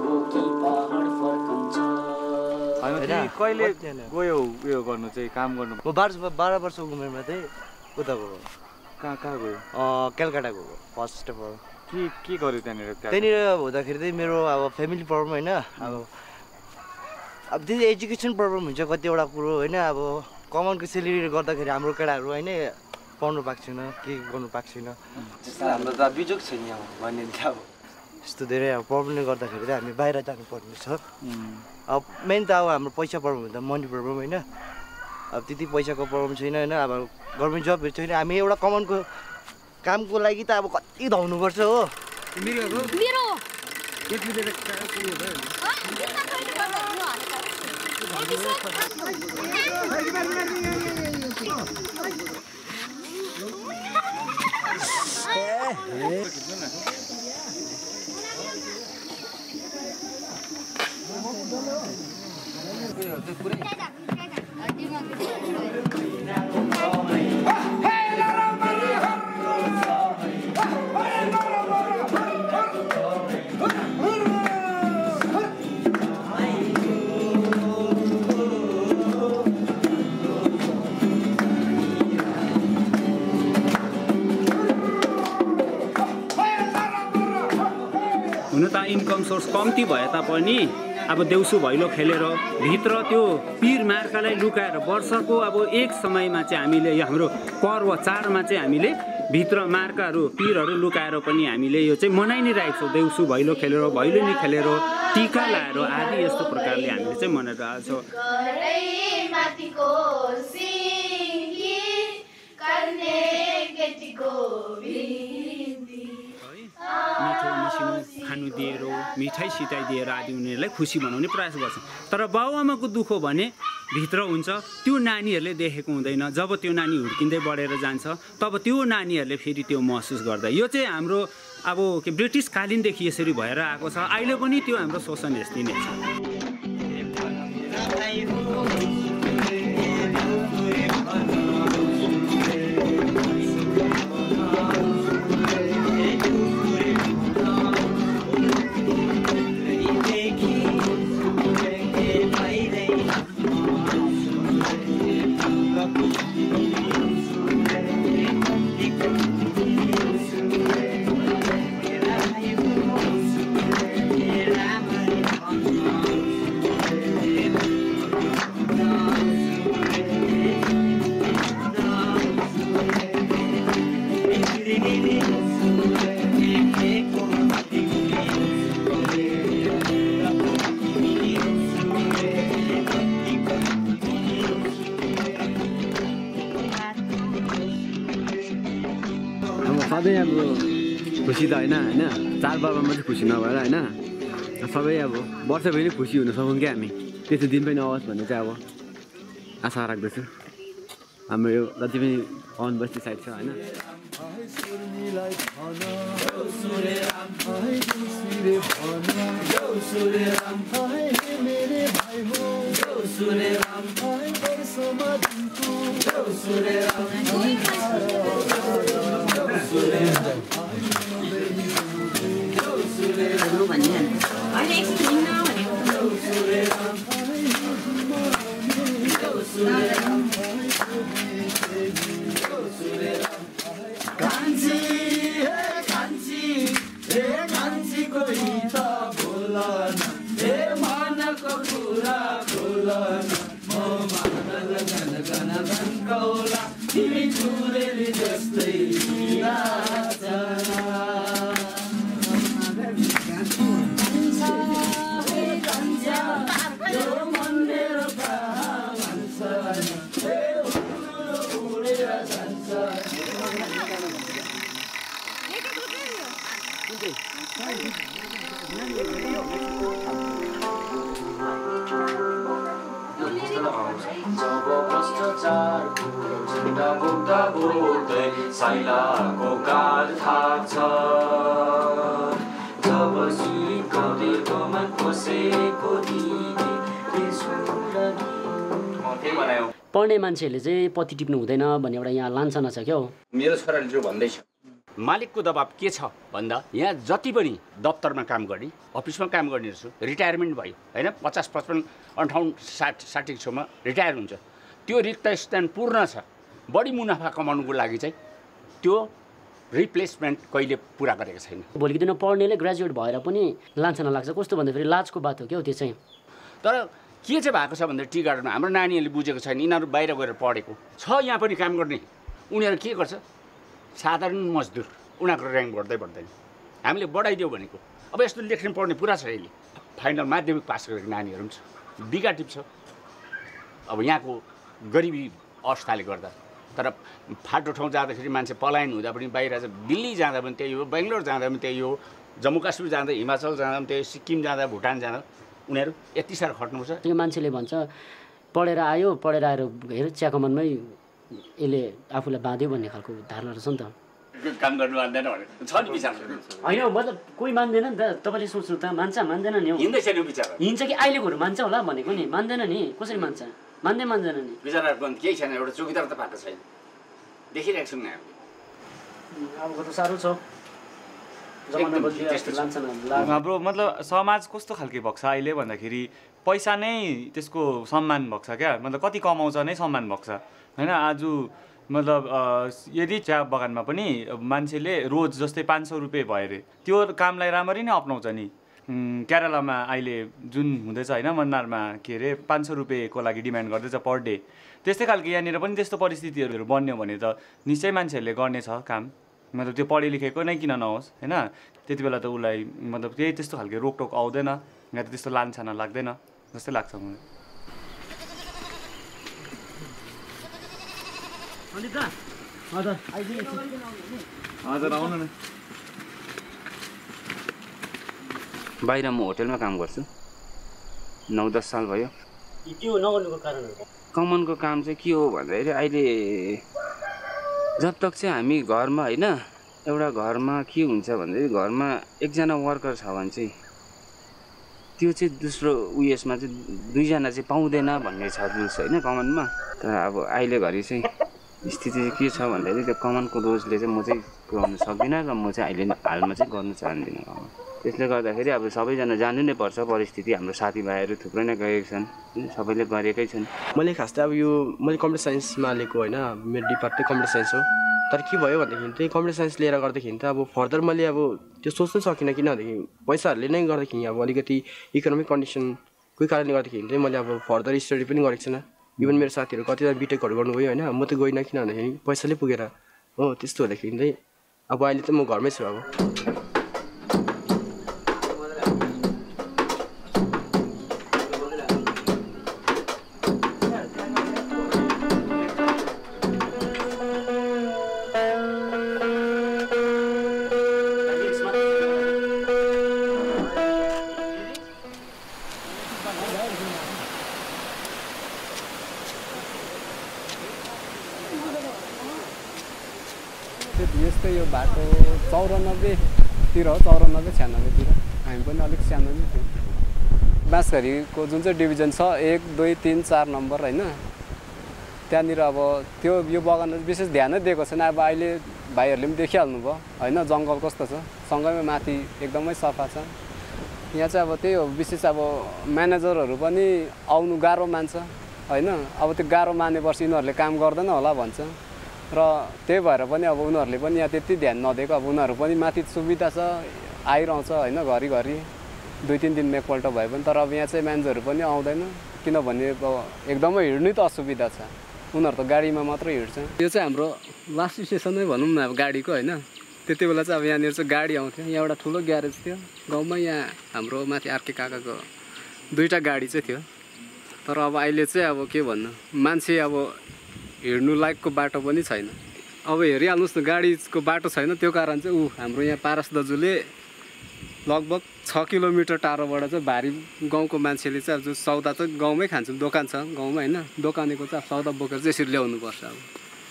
पहाड कहिले गयो उयो गर्नु चाहिँ काम गर्नु? म बाह्र बाह्र वर्षको उमेरमा चाहिँ उता गएको। कहाँ कहाँ गयो? कलकत्ता गएको फर्स्ट अफ अल के के गर्यो त्यहाँनिर? त्यहाँनिर हुँदाखेरि चाहिँ मेरो अब फ्यामिली प्रब्लम होइन अब अब त्यो एजुकेसन प्रब्लम हुन्छ कतिवटा कुरो होइन अब कमानको सेलेरीले गर्दाखेरि हाम्रो केटाहरू होइन पढ्नु पाएको छैन के गर्नु पाएको छैन। त्यस्तो हाम्रो त बिजोग छैन अब भन्ने अब। यस्तो धेरै अब प्रब्लमले गर्दाखेरि चाहिँ हामी बाहिर जानुपर्ने छ। अब मेन त अब हाम्रो पैसा प्रब्लम हुन्छ मनी प्रब्लम होइन। अब त्यति पैसाको प्रब्लम छैन होइन अब गभर्मेन्ट जबहरू छैन हामी एउटा कमानको कामको लागि त अब कति धाउनुपर्छ हो। मेरो हुन त इन्कम सोर्स कम्ती भए तापनि अब देउसु भैलो खेलेर भित्र त्यो पिर मार्कालाई लुकाएर वर्षको अब एक समयमा चाहिँ हामीले यो हाम्रो पर्व चाडमा चाहिँ हामीले भित्र मार्काहरू पिरहरू लुकाएर पनि हामीले यो चाहिँ मनाइ नै रहेको छौँ। देउसु भैलो खेलेर भैलेनी खेलेर टिका लाएर आदि यस्तो प्रकारले हामीले चाहिँ मनाइरहेको मसिनो खानु दिएर मिठाई सिटाई दिएर आदि उनीहरूलाई खुसी बनाउने प्रयास गर्छ। तर बाबुआमाको दुःख भने भित्र हुन्छ त्यो नानीहरूले देखेको हुँदैन। जब त्यो नानी हुर्किँदै बढेर जान्छ तब त्यो नानीहरूले फेरि त्यो महसुस गर्दा यो चाहिँ हाम्रो अब के ब्रिटिसकालीनदेखि यसरी भएर आएको छ। अहिले पनि त्यो हाम्रो शोषण यस्तै नै छ। चाडबाडमा मात्रै खुसी नभएर होइन सबै अब वर्षभरि खुसी हुन सकौँ क्या हामी त्यस्तो दिन पनि नहोस् भन्ने चाहिँ अब आशा राख्दछु हाम्रो यो जति पनि पवन बस्ती साइड छ होइन 별로 많네. 아니, 있나? मान्छेहरूले चाहिँ पत्ती टिप्नु हुँदैन भन्ने एउटा यहाँ लान्छना छ क्या हो। मेरो छोराले जो भन्दैछ। मालिकको दबाब के छ भन्दा यहाँ जति पनि दफ्तरमा काम गर्ने अफिसमा काम गर्ने रहेछु रिटायरमेन्ट भयो होइन पचास पचपन्न अन्ठाउन्न साठी साठीको छेउमा रिटायर हुन्छ। त्यो रिक्त स्थान पूर्ण छ। बढी मुनाफा कमाउनुको लागि चाहिँ त्यो रिप्लेसमेन्ट कहिले पुरा गरेको छैन। भोलिको दिनमा पढ्नेले ग्रेजुएट भएर पनि लान्छना लाग्छ। कस्तो भन्दाखेरि लाजको बात हो क्या हो त्यो चाहिँ। तर के चाहिँ भएको छ भन्दा टी गार्डनमा हाम्रो नानीहरूले बुझेको छैन यिनीहरू बाहिर गएर पढेको। छ यहाँ पनि काम गर्ने। उनीहरू के गर्छ? साधारण मजदुर उनीहरूको ऱ्याङ्क बढ्दै बढ्दैन। हामीले बढाइदियो भनेको। अब यस्तो लेख्ने पढ्ने पुरा छ अहिले। फाइनल माध्यमिक पास गरेको नानीहरू पनि छ। बिगा टिप्छ। अब यहाँको गरिबी अवस्थाले गर्दा। तर फाटो ठाउँ जाँदाखेरि मान्छे पलायन हुँदा पनि बाहिर दिल्ली जाँदा पनि त्यही हो बेङ्गलोर जाँदा पनि त्यही हो जम्मू काश्मीर जाँदा हिमाचल जाँदा पनि त्यही सिक्किम जाँदा भुटान जाँदा। उनीहरू यति साह्रो खट्नुपर्छ त्यो मान्छेले भन्छ पढेर आयो पढेर आएर हेर चिया कमानमै यसले आफूलाई बाँध्यो भन्ने खालको धारणा रहेछ नि त। काम गर्नु मान्दैन भने छ नि विचार। होइन मतलब कोही मान्दैन नि त। तपाईँले सोच्नु त मान्छ मान्दैन नि हौ। हिँड्दैछ नि विचार। हिँड्छ कि अहिलेकोहरू मान्छ होला भनेको नि। मान्दैन नि कसरी मान्छ? मान्दै मान्दैन नि। पनि केही छैन एउटा चौकीदार त पाएको छैन। देखिरहेको छौँ नि हामीले अब त साह्रो छ जमाना एकदम बदलिरहेको त्यस्तो छ, छ। लान्छन् ला- हाम्रो मतलब समाज कस्तो खालके भएको छ अहिले भन्दाखेरि पैसा नै त्यसको सम्मान भएको छ क्या। मतलब कति कमाउँछ नै सम्मान भएको छ होइन आज मतलब यदि चिया बगानमा पनि मान्छेले रोज जस्तै पाँच सौ रुपियाँ भयो अरे त्यो कामलाई राम्ररी नै अप्नाउँछ नि। केरलामा अहिले जुन हुँदैछ होइन मन्नारमा के अरे पाँच सौ रुपियाँको लागि डिमान्ड गर्दैछ पर डे। त्यस्तै खालको यहाँनिर पनि त्यस्तो परिस्थितिहरू बन्यो भने त निश्चय मान्छेहरूले गर्नेछ काम। मतलब त्यो पढे लेखेको नै किन नहोस् होइन? त्यति बेला त उसलाई मतलब त्यही त्यस्तो खालको रोकटोक आउँदैन या त त्यस्तो लान्छाना लाग्दैन जस्तै लाग्छ मलाई। हजुर आउनु न। बाहिर म होटेलमा काम गर्छु। नौ दस साल भयो। त्यो नगर्नुको कारणहरू कमानको काम चाहिँ के हो भन्दाखेरि अहिले जब तक चाहिँ हामी घरमा होइन एउटा घरमा के हुन्छ भन्दाखेरि घरमा एकजना वर्कर छ भने चाहिँ त्यो चाहिँ दोस्रो उयसमा चाहिँ दुईजना चाहिँ पाउँदैन भन्ने छ रुल्स होइन कमानमा। तर अब अहिले घरि चाहिँ स्थिति चाहिँ के छ भन्दाखेरि त्यो कमानको रोजले चाहिँ म चाहिँ पुऱ्याउनु सक्दिनँ र म चाहिँ अहिले हालमा चाहिँ गर्नु चाहदिनँ कमान त्यसले गर्दाखेरि अब सबैजना जानु नै पर्छ परिस्थिति हाम्रो साथीभाइहरू थुप्रै नै गएका छन्। सबैले गरेकै छन्। मैले खास त अब यो मैले कम्प्युटर साइन्समा लिएको होइन मेरो डिपार्टमेन्ट कम्प्युटर साइन्स हो। तर के भयो भनेदेखि चाहिँ कम्प्युटर साइन्स लिएर गर्दाखेरि त अब फर्दर मैले अब त्यो सोच्नै सकिनँ किनभनेदेखि पैसाहरूले नै गर्दाखेरि अब अलिकति इकोनोमिक कन्डिसनको कारणले गर्दाखेरि चाहिँ मैले अब फर्दर स्टडी पनि गरेको छैन। इभन मेरो साथीहरू कतिजना बिटेकहरू गर्नुभयो होइन म त गइनँ किनभनेदेखि पैसाले पुगेर। हो त्यस्तो हुँदाखेरि चाहिँ अब अहिले त म घरमै छु अब। बाँसघरीको जुन चाहिँ डिभिजन छ एक दुई तिन चार नम्बर होइन। त्यहाँनिर अब त्यो यो बगानमा विशेष ध्यानै दिएको छैन। अब अहिले भाइहरूले पनि देखिहाल्नु भयो। होइन जङ्गल कस्तो छ? सँगैमा माथि एकदमै सफा छ। यहाँ चाहिँ अब त्यही हो विशेष अब म्यानेजरहरू पनि आउनु गाह्रो मान्छ। होइन अब त्यो गाह्रो मानेपछि यिनीहरूले काम गर्दैन होला भन्छ। र त्यही भएर पनि अब उनीहरूले पनि यहाँ त्यति ध्यान नदिएको। अब उनीहरू पनि माथि सुविधा छ आइरहन्छ होइन घरिघरि। दुई तिन दिनमा एकपल्ट भए पनि तर अब यहाँ चाहिँ मान्छेहरू पनि आउँदैन। किनभने अब एकदमै हिँड्नै त असुविधा छ। उनीहरू त गाडीमा मात्रै हिँड्छ। यो चाहिँ हाम्रो लास्ट स्टेसनै भनौँ न अब गाडीको होइन। त्यति बेला चाहिँ अब यहाँनिर चाहिँ गाडी आउँथ्यो। यहाँ एउटा ठुलो ग्यारेज थियो। गाउँमा यहाँ हाम्रो माथि आर्के काकाको दुईवटा गाडी चाहिँ थियो। तर अब अहिले चाहिँ अब के भन्नु मान्छे अब हिँड्नु लायकको बाटो पनि छैन। अब हेरिहाल्नुहोस् न गाडीको बाटो छैन। त्यो कारण चाहिँ ऊ हाम्रो यहाँ पारस दाजुले लगभग छ किलोमिटर टाढोबाट चाहिँ भारी गाउँको मान्छेले चाहिँ अब जो सौदा चाहिँ गाउँमै खान्छौँ दोकान छ गाउँमा होइन दोकानेको चाहिँ अब सौदा बोकेर चाहिँ यसरी ल्याउनुपर्छ अब।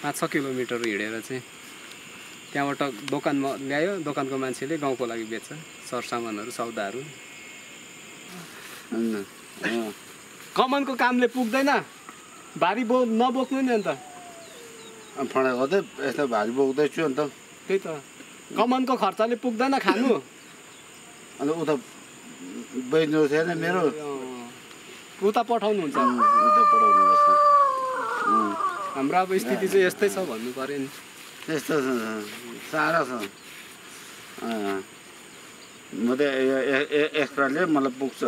पाँच छ किलोमिटर हिँडेर चाहिँ त्यहाँबाट दोकानमा ल्यायो दोकानको मान्छेले गाउँको लागि बेच्छ सरसामानहरू सौदाहरू। कमानको कामले पुग्दैन। भारी बो नबोक्नु नि अन्त। फँडा गर्दै यस्तो भारी बोक्दैछु अन्त। त्यही त। कमानको खर्चले पुग्दैन खानु। अन्त उता बेच्नु थिएन मेरो उता पठाउनुहुन्छ। उता पठाउनु पर्छ हाम्रो अब स्थिति चाहिँ यस्तै छ भन्नु पऱ्यो नि। त्यस्तो छ साह्रो छ। अँ। म त एक्स्ट्राले मलाई पुग्छ।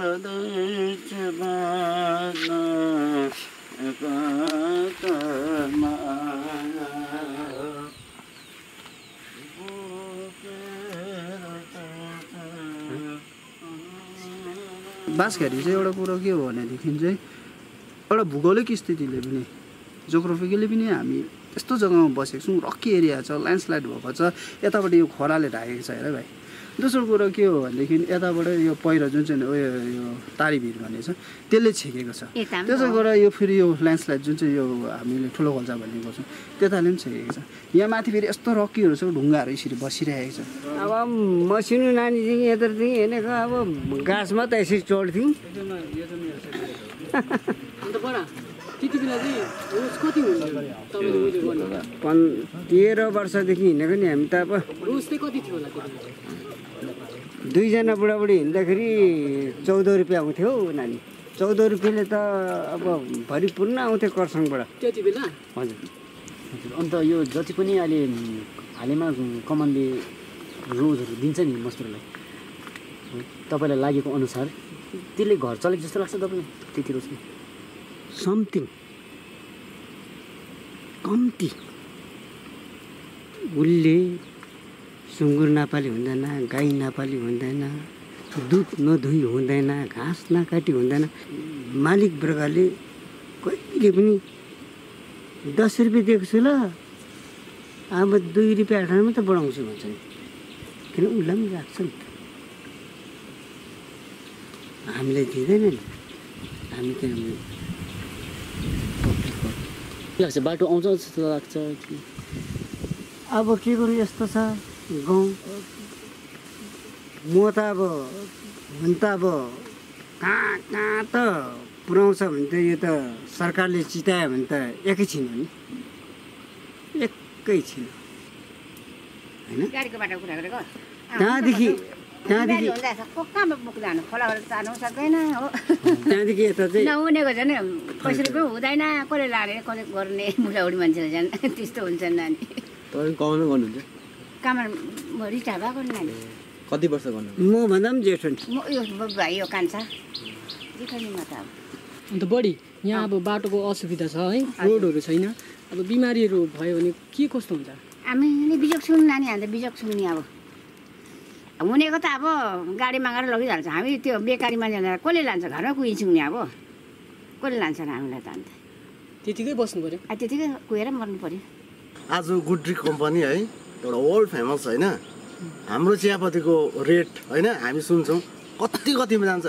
जाँदैछ बाँच्न बाँसघारी चाहिँ एउटा कुरो के हो भनेदेखि चाहिँ एउटा भूगोलिक स्थितिले पनि जोग्राफिकली पनि हामी यस्तो जग्गामा बसेको छौँ रक्की एरिया छ ल्यान्डस्लाइड भएको छ यतापट्टि यो खोलाले ढाकेको छ हेर भाइ। दोस्रो कुरो के हो भनेदेखि यताबाट यो पहिरो जुन चाहिँ उयो यो तारिभिर भन्ने छ त्यसले छेकेको छ। त्यसो हो। गरेर यो फेरि यो ल्यान्डस्लाइड जुन चाहिँ यो हामीले ठुलो खोल्सा भन्ने गर्छौँ त्यताले पनि छेकेको छ। यहाँ माथि फेरि यस्तो रक्कीहरू छ ढुङ्गाहरू यसरी बसिरहेको छ। अब मसिनो नानीदेखि यत्रदेखि हिँडेको अब घाँसमा त यसरी चढ्थ्यौँ। पन् तेह्र वर्षदेखि हिँडेको नि हामी त अब दुईजना बुढाबुढी हिँड्दाखेरि चौध रुपियाँ आउँथ्यो हौ नानी चौध रुपियाँले त अब भरिपूर्ण आउँथ्यो कर्सङबाट त्यति बेला? हजुर। हजुर अन्त यो जति पनि अहिले हालैमा कमानले रोजहरू दिन्छ नि मजदुरलाई तपाईँलाई लागेको अनुसार त्यसले घर चलेको जस्तो लाग्छ तपाईँलाई? त्यति रोजमा समथिङ। कम्ती। उसले सुँगुर नपाली हुँदैन गाई नपाली हुँदैन दुध नधुई हुँदैन घाँस नकाटी हुँदैन मालिक वर्गले कहिले पनि दस रुपियाँ दिएको छु ल अब दुई रुपियाँ आठारमा मात्रै बढाउँछु भन्छ नि। किन उसलाई पनि राख्छ नि त। हामीलाई दिँदैन नि। हामी किनभने के लाग्छ? बाटो आउँछ जस्तो लाग्छ कि? अब के गर्नु? यस्तो छ। गाउँ म त अब हुन त अब कहाँ कहाँ त पुऱ्याउँछ भने त यो त सरकारले चितायो भने त एकैछिन हो नि। एकैछिन होइन? गाडीको बाटो कुरा गरेको? त्यहाँदेखि त्यहाँदेखि त्यहाँदेखि यता चाहिँ नहुनेको झन् पैसा रुपियाँ हुँदैन कसले लाने कसले गर्ने बुढाबुढी मान्छेले झन् त्यस्तो हुन्छ नानी। तपाईँ कमाउनु गर्नुहुन्छ काममा म रिटायर भएको नानी कति वर्ष गर्नु मभन्दा पनि जेठो नि। म यो भाइ यो कान्छा। म त अन्त बढी यहाँ अब बाटोको असुविधा छ है रोडहरू छैन। अब बिमारीहरू भयो भने के कस्तो हुन्छ? हामी नि बिजोग छौँ नानी हामी त बिजोग छौँ नि अब। हुनेको त अब गाडी मागेर लगिहाल्छ। हामी त्यो बेकारी मान्छे कसले लान्छ? घरमा कुहिन्छौँ नि अब। कसले लान्छ र हामीलाई त अन्त? त्यतिकै बस्नु पऱ्यो त्यतिकै कुहेर मर्नु पऱ्यो आज गुड्री कम्पनी है एउटा वर्ल्ड फेमस होइन? हाम्रो चियापत्तीको रेट होइन हामी सुन्छौँ। कति कतिमा जान्छ?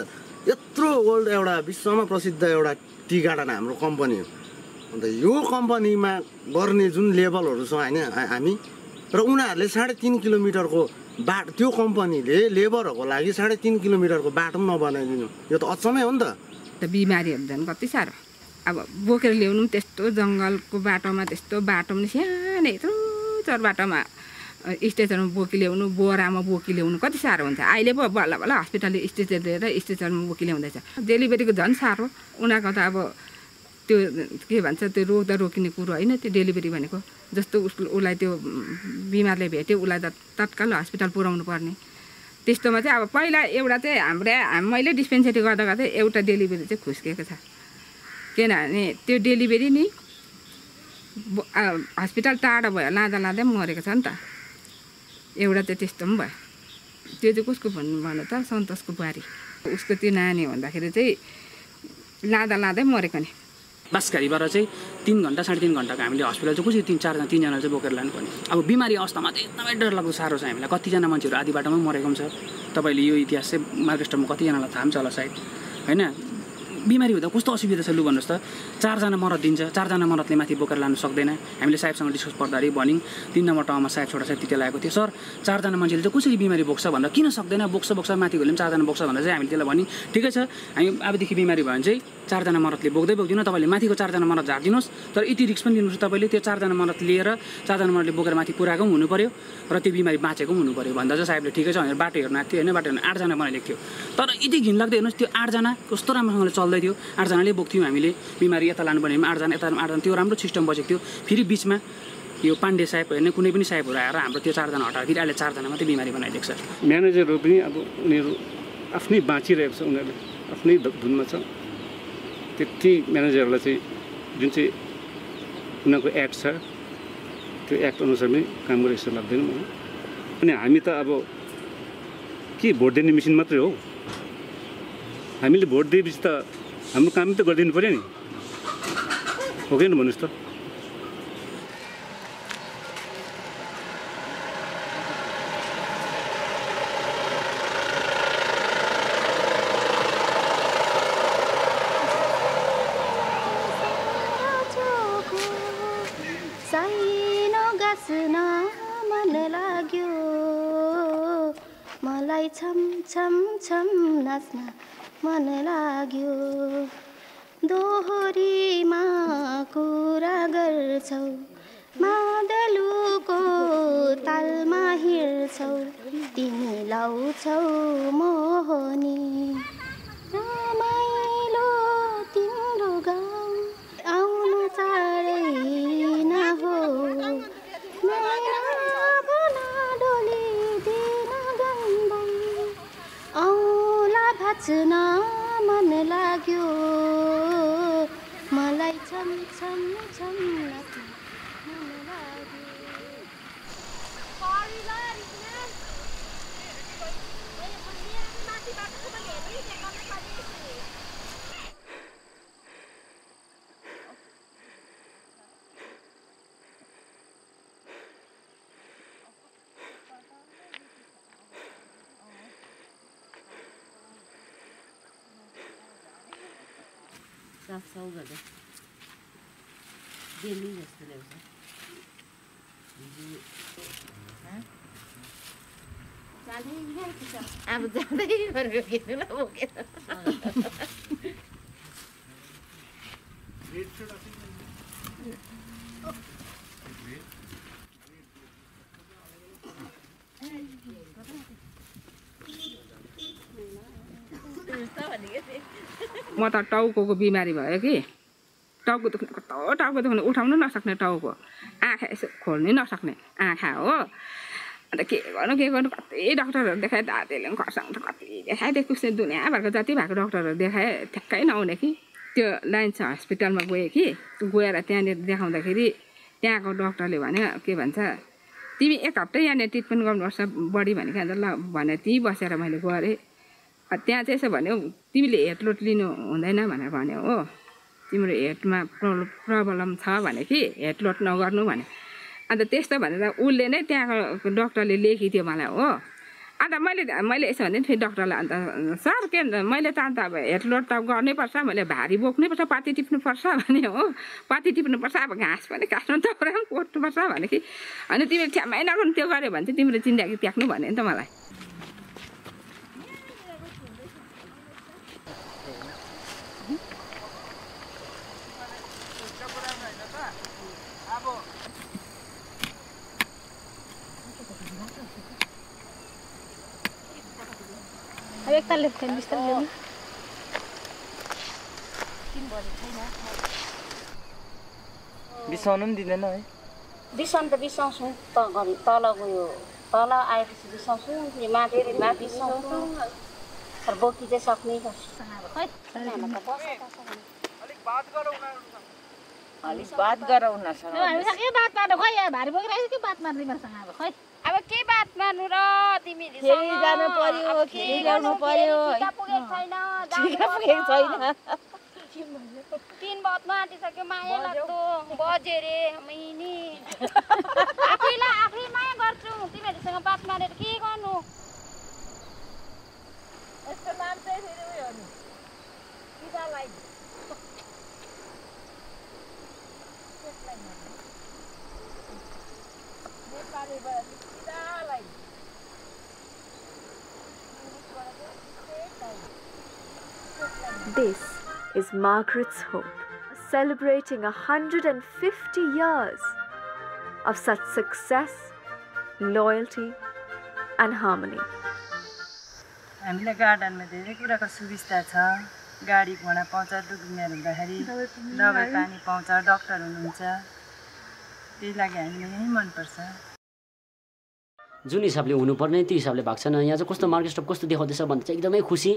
यत्रो वर्ल्ड एउटा विश्वमा प्रसिद्ध एउटा टी गार्डन हाम्रो कम्पनी हो। अन्त यो कम्पनीमा गर्ने जुन लेभलहरू छ होइन हामी र उनीहरूले साढे तिन किलोमिटरको बाटो त्यो कम्पनीले लेबरहरूको लागि साढे तिन किलोमिटरको बाटो पनि नबनाइदिनु। यो त अचम्मै हो नि त। बिमारीहरू झन् कति साह्रो। अब बोकेर ल्याउनु पनि त्यस्तो जङ्गलको बाटोमा त्यस्तो बाटो पनि सानो यत्रो चर बाटोमा। अ, स्टेसनमा बोकी ल्याउनु बोरामा बोकी ल्याउनु कति साह्रो हुन्छ। अहिले पो बल्ल बल्ल हस्पिटलले स्टेचर लिएर स्टेसनमा बोकी ल्याउँदैछ। डेलिभरीको झन् साह्रो। उनीहरूको त अब त्यो के भन्छ त्यो रोक्दा रोकिने कुरो होइन त्यो डेलिभरी भनेको। जस्तो उसको उसलाई त्यो बिमारले भेट्यो उसलाई त तत्काल हस्पिटल पुऱ्याउनु पर्ने। त्यस्तोमा चाहिँ अब पहिला एउटा चाहिँ हाम्रो हाम- मैले डिस्पेन्सरी गर्दा गर्दै एउटा डेलिभरी चाहिँ खुस्किएको छ। किनभने त्यो डेलिभरी नि हस्पिटल टाढो भयो लाँदा लाँदै मरेको छ नि त। एउटा चाहिँ त्यस्तो पनि भयो। त्यो चाहिँ कसको भन्नु भन्नु त? सन्तोषको बुहारी। उसको त्यो नानी हुँदाखेरि चाहिँ लाँदा लाँदै मरेको नि। बाँसघारीबाट चाहिँ तिन घन्टा साढे तिन घन्टाको हामीले हस्पिटल चाहिँ कसरी तिन चारजना तिनजना चाहिँ बोकेर लानुपर्ने। अब बिमारी अवस्थामा चाहिँ एकदमै डरलाग्दो साह्रो छ हामीलाई। कतिजना मान्छेहरू आधी बाटोमै मरेको पनि छ। तपाईँले यो इतिहास चाहिँ मार्केस्टरमा कतिजनालाई थाहा पनि छ होला सायद। होइन? बिमारी हुँदा कस्तो असुविधा छ लु भन्नुहोस् त। चारजना मरद दिन्छ चारजना मरदले माथि बोकेर लानु सक्दैन। हामीले साहेबसँग डिस्कस पर्दाखेरि भन्यौँ तिन नम्बर ठाउँमा साहेब छोटा साहेब तिते लागेको थियो। सर चारजना मान्छेले चाहिँ कसरी बिमारी बोक्छ भन्दा? किन सक्दैन? बोक्छ बोक्छ माथि पनि चारजना बोक्छ भन्दा चाहिँ हामीले त्यसलाई भन्यौँ। ठिकै छ हामी अबदेखि बिमारी भयो भने चाहिँ चारजना मरदले बोक्दै बोक्दिनँ। तपाईँले माथिको चारजना मरद झारिदिनुहोस्। तर यति रिक्स पनि दिनुपर्छ तपाईँले। त्यो चारजना मरद लिएर चारजना मरदले बोकेर माथि पुऱ्याएको पनि हुनु पऱ्यो र त्यो बिमारी बाँचेको पनि हुनु पऱ्यो भन्दा चाहिँ साहेबले ठिकै छ भनेर बाटो हेर्नु आएको थियो। होइन बाटो हेर्नु आठजना बनाइदिएको थियो। तर यति घिनलाग्दो हेर्नुहोस् त्यो आठजना कस्तो राम्रोसँगले चल्दै थियो। आठजनाले बोक्थ्यौँ हामीले। बिमारी यता लानुपर्ने भने आठजना यता आठजना त्यो राम्रो सिस्टम बसेको थियो। फेरि बिचमा यो पाण्डे साहेब होइन कुनै पनि साहेबहरू आएर हाम्रो त्यो चारजना हटाएर अहिले चारजना मात्रै बिमारी बनाइदिएको छ। म्यानेजरहरू पनि अब उनीहरू आफ्नै बाँचिरहेको छ उनीहरूले। आफ्नै धुनमा छ। त्यति म्यानेजरहरूलाई चाहिँ जुन चाहिँ उनीहरूको एक्ट छ त्यो एक्ट अनुसार नै काम गरेको जस्तो लाग्दैन मलाई। अनि हामी त अब के भोट दिने मेसिन मात्रै हो? हामीले भोट दिएपछि त हाम्रो काम त गरिदिनु पऱ्यो नि। हो कि भन्नुहोस् त। लाग्यो मलाई छम छम छम नाच्न मन लाग्यो दोहोरीमा कुरा गर्छौ मादलुको तालमा हिँड्छौ। तिमी लाउँछौ मोहनी रमाइलो तिम्रो गाउँ आउनु चाँडै नहो नैना भना डोली दिन गन्दै भाँच्न मन लाग्यो। मलाई छम छम छम साफ साउ गर्दा डेली जस्तो ल्याउँछ अब जाँदै गरेको किन बोकेर म त टाउको बिमारी भयो कि। टाउको दुख्ने कस्तो टाउको दुख्ने उठाउनु नसक्ने टाउको। आँखा यसो खोल्नै नसक्ने आँखा हो। अन्त के गर्नु के गर्नु? कति डक्टरहरू देखाएँ दाँतेले खर्साङ त कति देखाएँ। त्यो कुस्ने दुनियाँभरको जति भएको डक्टरहरू देखाएँ ठ्याक्कै नहुने कि। त्यो लाइन्स हस्पिटलमा गएँ कि गएर त्यहाँनिर देखाउँदाखेरि त्यहाँको डक्टरले भन्यो के भन्छ तिमी एक हप्ता यहाँनिर ट्रिटमेन्ट गर्नुपर्छ बढी भनेको अन्त ल भने त्यहीँ बसेर मैले गरेँ। त्यहाँ चाहिँ यसो भन्यो तिमीले हेडलोड लिनु हुँदैन भनेर भन्यो हो। तिम्रो हेडमा प्रब्लम प्रब्लम छ भने कि हेडलोड नगर्नु भने अन्त त्यस्तो भनेर उसले नै त्यहाँको डक्टरले लेखिदियो मलाई हो। अन्त मैले मैले यसो भने फेरि डक्टरलाई अन्त सर के मैले त अन्त अब हेडलोड त गर्नैपर्छ मैले भारी बोक्नैपर्छ पाती टिप्नुपर्छ भने हो। पाती टिप्नुपर्छ अब घाँस पनि काट्नु दाउरा पनि कोट्नुपर्छ भने कि अनि तिमीले ठ्याम्मै नगर्नु त्यो गऱ्यो भने चाहिँ तिम्रो जिन्दगी त्याग्नु भन्यो नि त मलाई। अब बिस्तारै ल्याउनु बिसाउनु पनि दिँदैन है बिसाउनु त बिसाउँछौँ त घरि तल गयो तल आएपछि बिसाउँछौँ फेरि माथि माथि बिसाउँछौँ तर बोकी चाहिँ सक्नै पर्छ अलिक बात गर उनीहरूसँग भारी बोकिरहेको के बात मार्नु तिमीहरूसँग अब खै अब के बात मार्नु र फेरि जानु पर्यो, फेरि ल्याउनु पर्यो। पुगेको छैन ठिका पुगेको छैन। तिन आँटिसक्यो माया लाग्दो बजे रे मैनी। आफैलाई आफै माया गर्छु तिमीहरूसँग बात मारेर के गर्नु? यस्तो मान्छे फेरि उयो हो नि। पितालाई नेपालीबाट This is Margaret's Hope, celebrating 150 years of such success, loyalty, and harmony. हामीलाई गार्डनमा धेरै कुराको सुविस्ता छ। गाडी घोडा पाउँछ दुख बिमार हुँदाखेरि दबाई पानी पाउँछ डक्टर हुनुहुन्छ। त्यही लागि हामीलाई यहीँ मनपर्छ। जुन हिसाबले हुनुपर्ने त्यो हिसाबले भएको छैन यहाँ चाहिँ कस्तो मार्केट स्टप कस्तो देखाउँदैछ भन्दा चाहिँ एकदमै खुसी।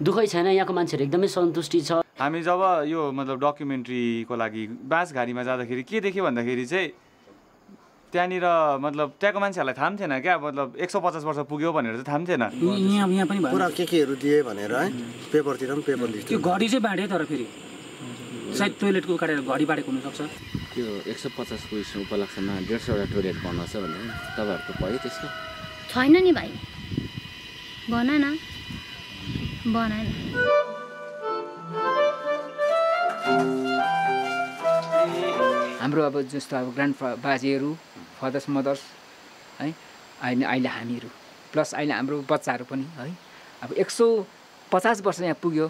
दुःखै छैन यहाँको मान्छेहरू एकदमै सन्तुष्टि छ। हामी जब यो मतलब डकुमेन्ट्रीको लागि बाँसघारीमा जाँदाखेरि के देख्यो भन्दाखेरि चाहिँ त्यहाँनिर मतलब त्यहाँको मान्छेहरूलाई थाहा पनि थिएन क्या मतलब एक सौ पचास वर्ष पुग्यो भनेर चाहिँ थाहा पनि थिएन। यहाँ यहाँ पनि भयो। पुरा के केहरू दिए भनेर है पेपरतिर पनि पेपर घडी चाहिँ बाँड्यो तर फेरि। सायद टोइलेटको काटेर घडी बाँडेको हुनसक्छ। त्यो एक सय पचासको उयस उपलक्ष्यमा डेढ सौवटा टोइलेट बनाउँछ भनेर। तपाईँहरूको भयो त्यस्तो छैन नि भाइ। बना न। बनाएन हाम्रो अब जस्तो अब ग्रान्ड बाजेहरू फादर्स मदर्स है अहिले अहिले हामीहरू प्लस अहिले हाम्रो बच्चाहरू पनि है अब एक सौ पचास वर्ष यहाँ पुग्यो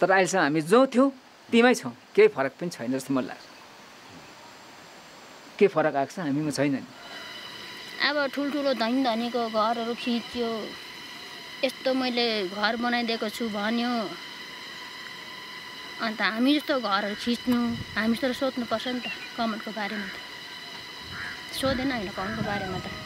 तर अहिलेसम्म हामी जो थियौँ तिमै छौँ। केही फरक पनि छैन जस्तो मलाई लाग्छ। के फरक आएको छ? हामीमा छैन नि। अब ठुल्ठुलो धनी धनीको घरहरू खिच्यो। यस्तो मैले घर बनाइदिएको छु भन्यो। अन्त हामी जस्तो घरहरू खिच्नु हामी जस्तो सोध्नुपर्छ नि त कमानको बारेमा त। सोधेन होइन कमानको बारेमा त।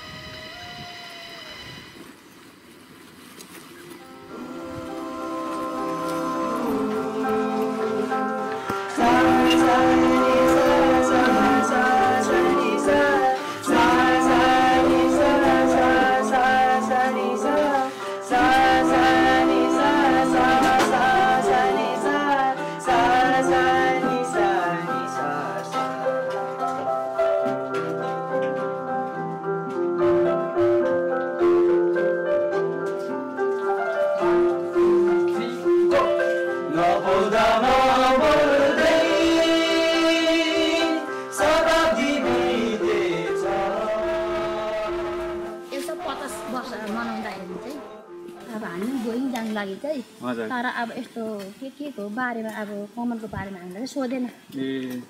तर अब यस्तो के के को बारेमा अब कमलको बारेमा हामीलाई चाहिँ सोधेन।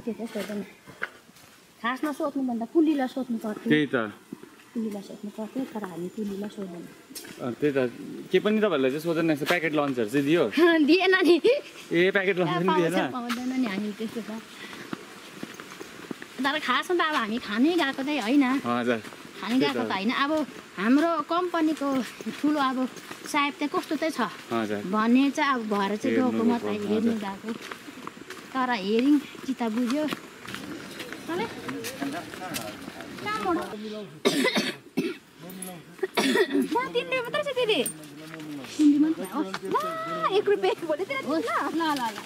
त्यो चाहिँ सोधेन। खासमा सोध्नुभन्दा पुलीलाई सोध्नु पर्थ्यो। त्यही त। पुलीलाई सोध्नु पर्थ्यो तर हामी पुलीलाई सोधेन। त्यही त। के पनि तपाईँहरूलाई चाहिँ सोधेन यस्तो प्याकेट लन्चहरू चाहिँ दियो? दिएन नि। ए प्याकेट लन्च दिएन? पाउँदैन नि हामी त्यस्तो त। तर खासमा त अब हामी खानै गएको चाहिँ होइन। हजुर। खानै गएको त। होइन अब हाम्रो कम्पनीको ठुलो अब साहेब चाहिँ कस्तो चाहिँ छ? भन्ने चाहिँ अब भएर चाहिँ गएको मात्रै हेर्नु। गएको। तर हेरिङ चित्त बुझ्यो। तिनले मात्रै छ ल एक रुपियाँ ल। ल ल ल।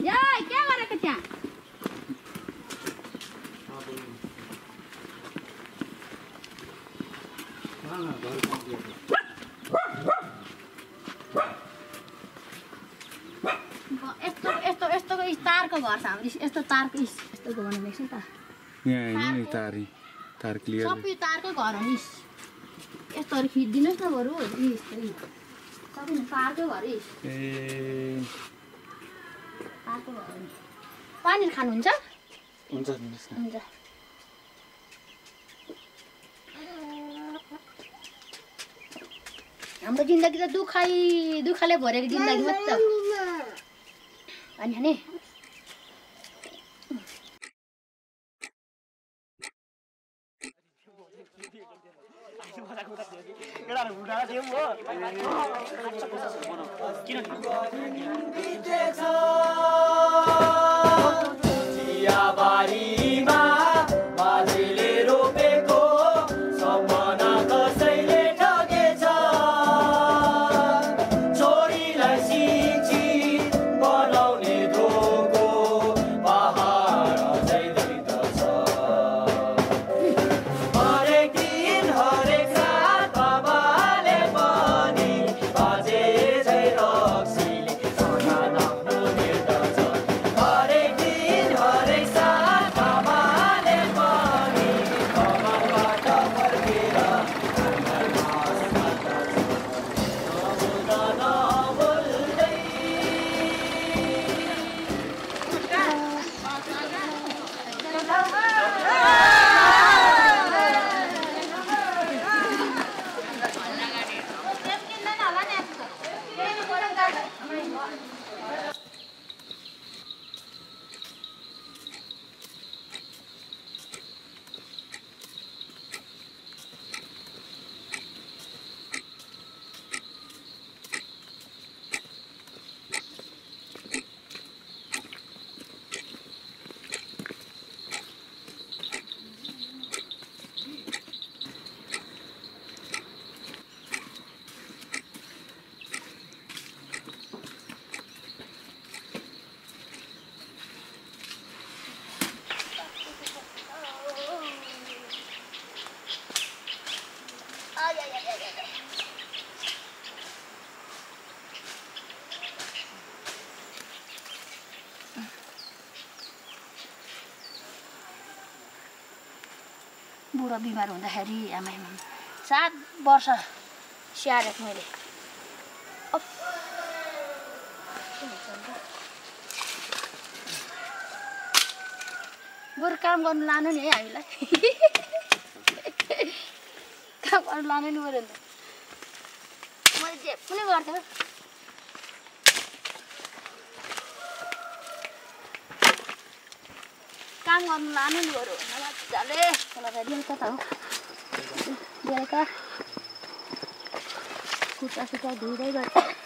या के गरेको त्यहाँ? यस्तो यस्तो यस्तोको तारको घर छ हाम्रो यस्तो तारको छ नि त सबै तारकै घर हो नि यस्तोहरू खिचिदिनुहोस् न बरु यस्तै सबै तारकै घर है ए तारको घर खानुहुन्छ हुन्छ हुन्छ हाम्रो जिन्दगी त दुखाइ दुःखले भरेको जिन्दगी मात्र। अनि नि चियाबारीमा बुढो बिमार हुँदाखेरि आमा सात वर्ष स्याहारेको मैले। बरु काम गर्नु लानु नि है हामीलाई। काम गर्नु लानु नि बरु मैले जे पनि गर्थेँ काम गर्नु लानु नि मजाले बेलुका त हो बेलुका खुट्टा धुँदै गर्छ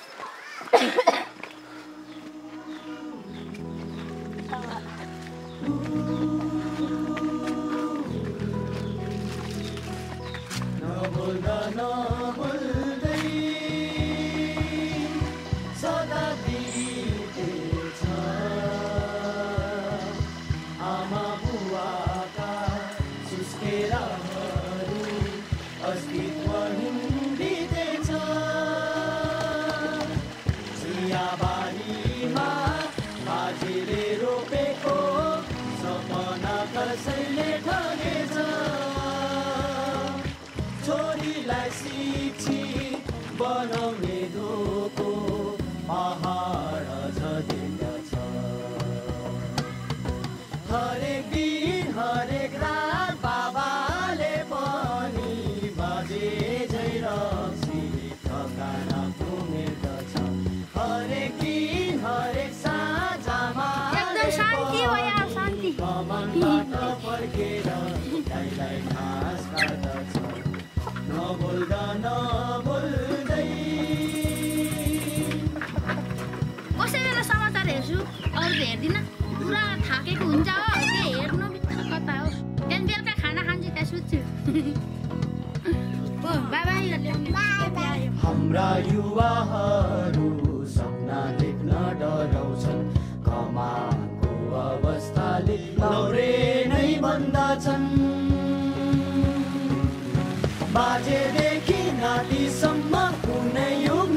देगी नाती सम्मा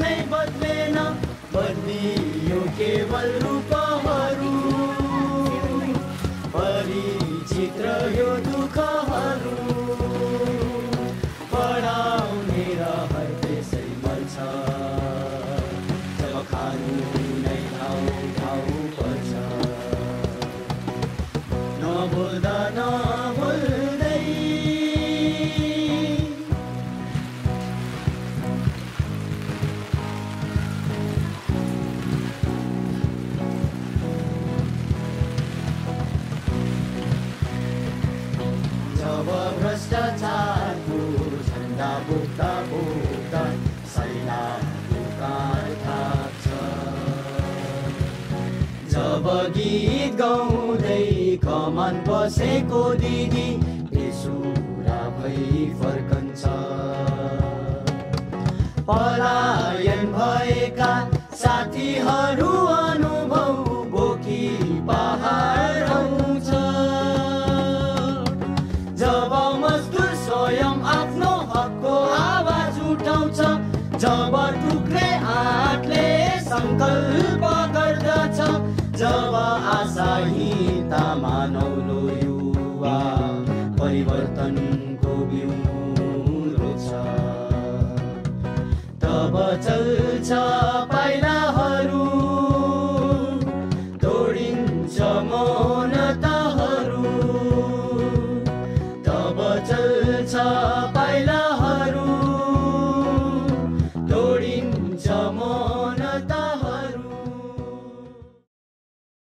में बदलेना। बदली यो केवल रूपा बसेको दिदी बेसुरा भई फर्कन्छ। पलायन भएका साथीहरू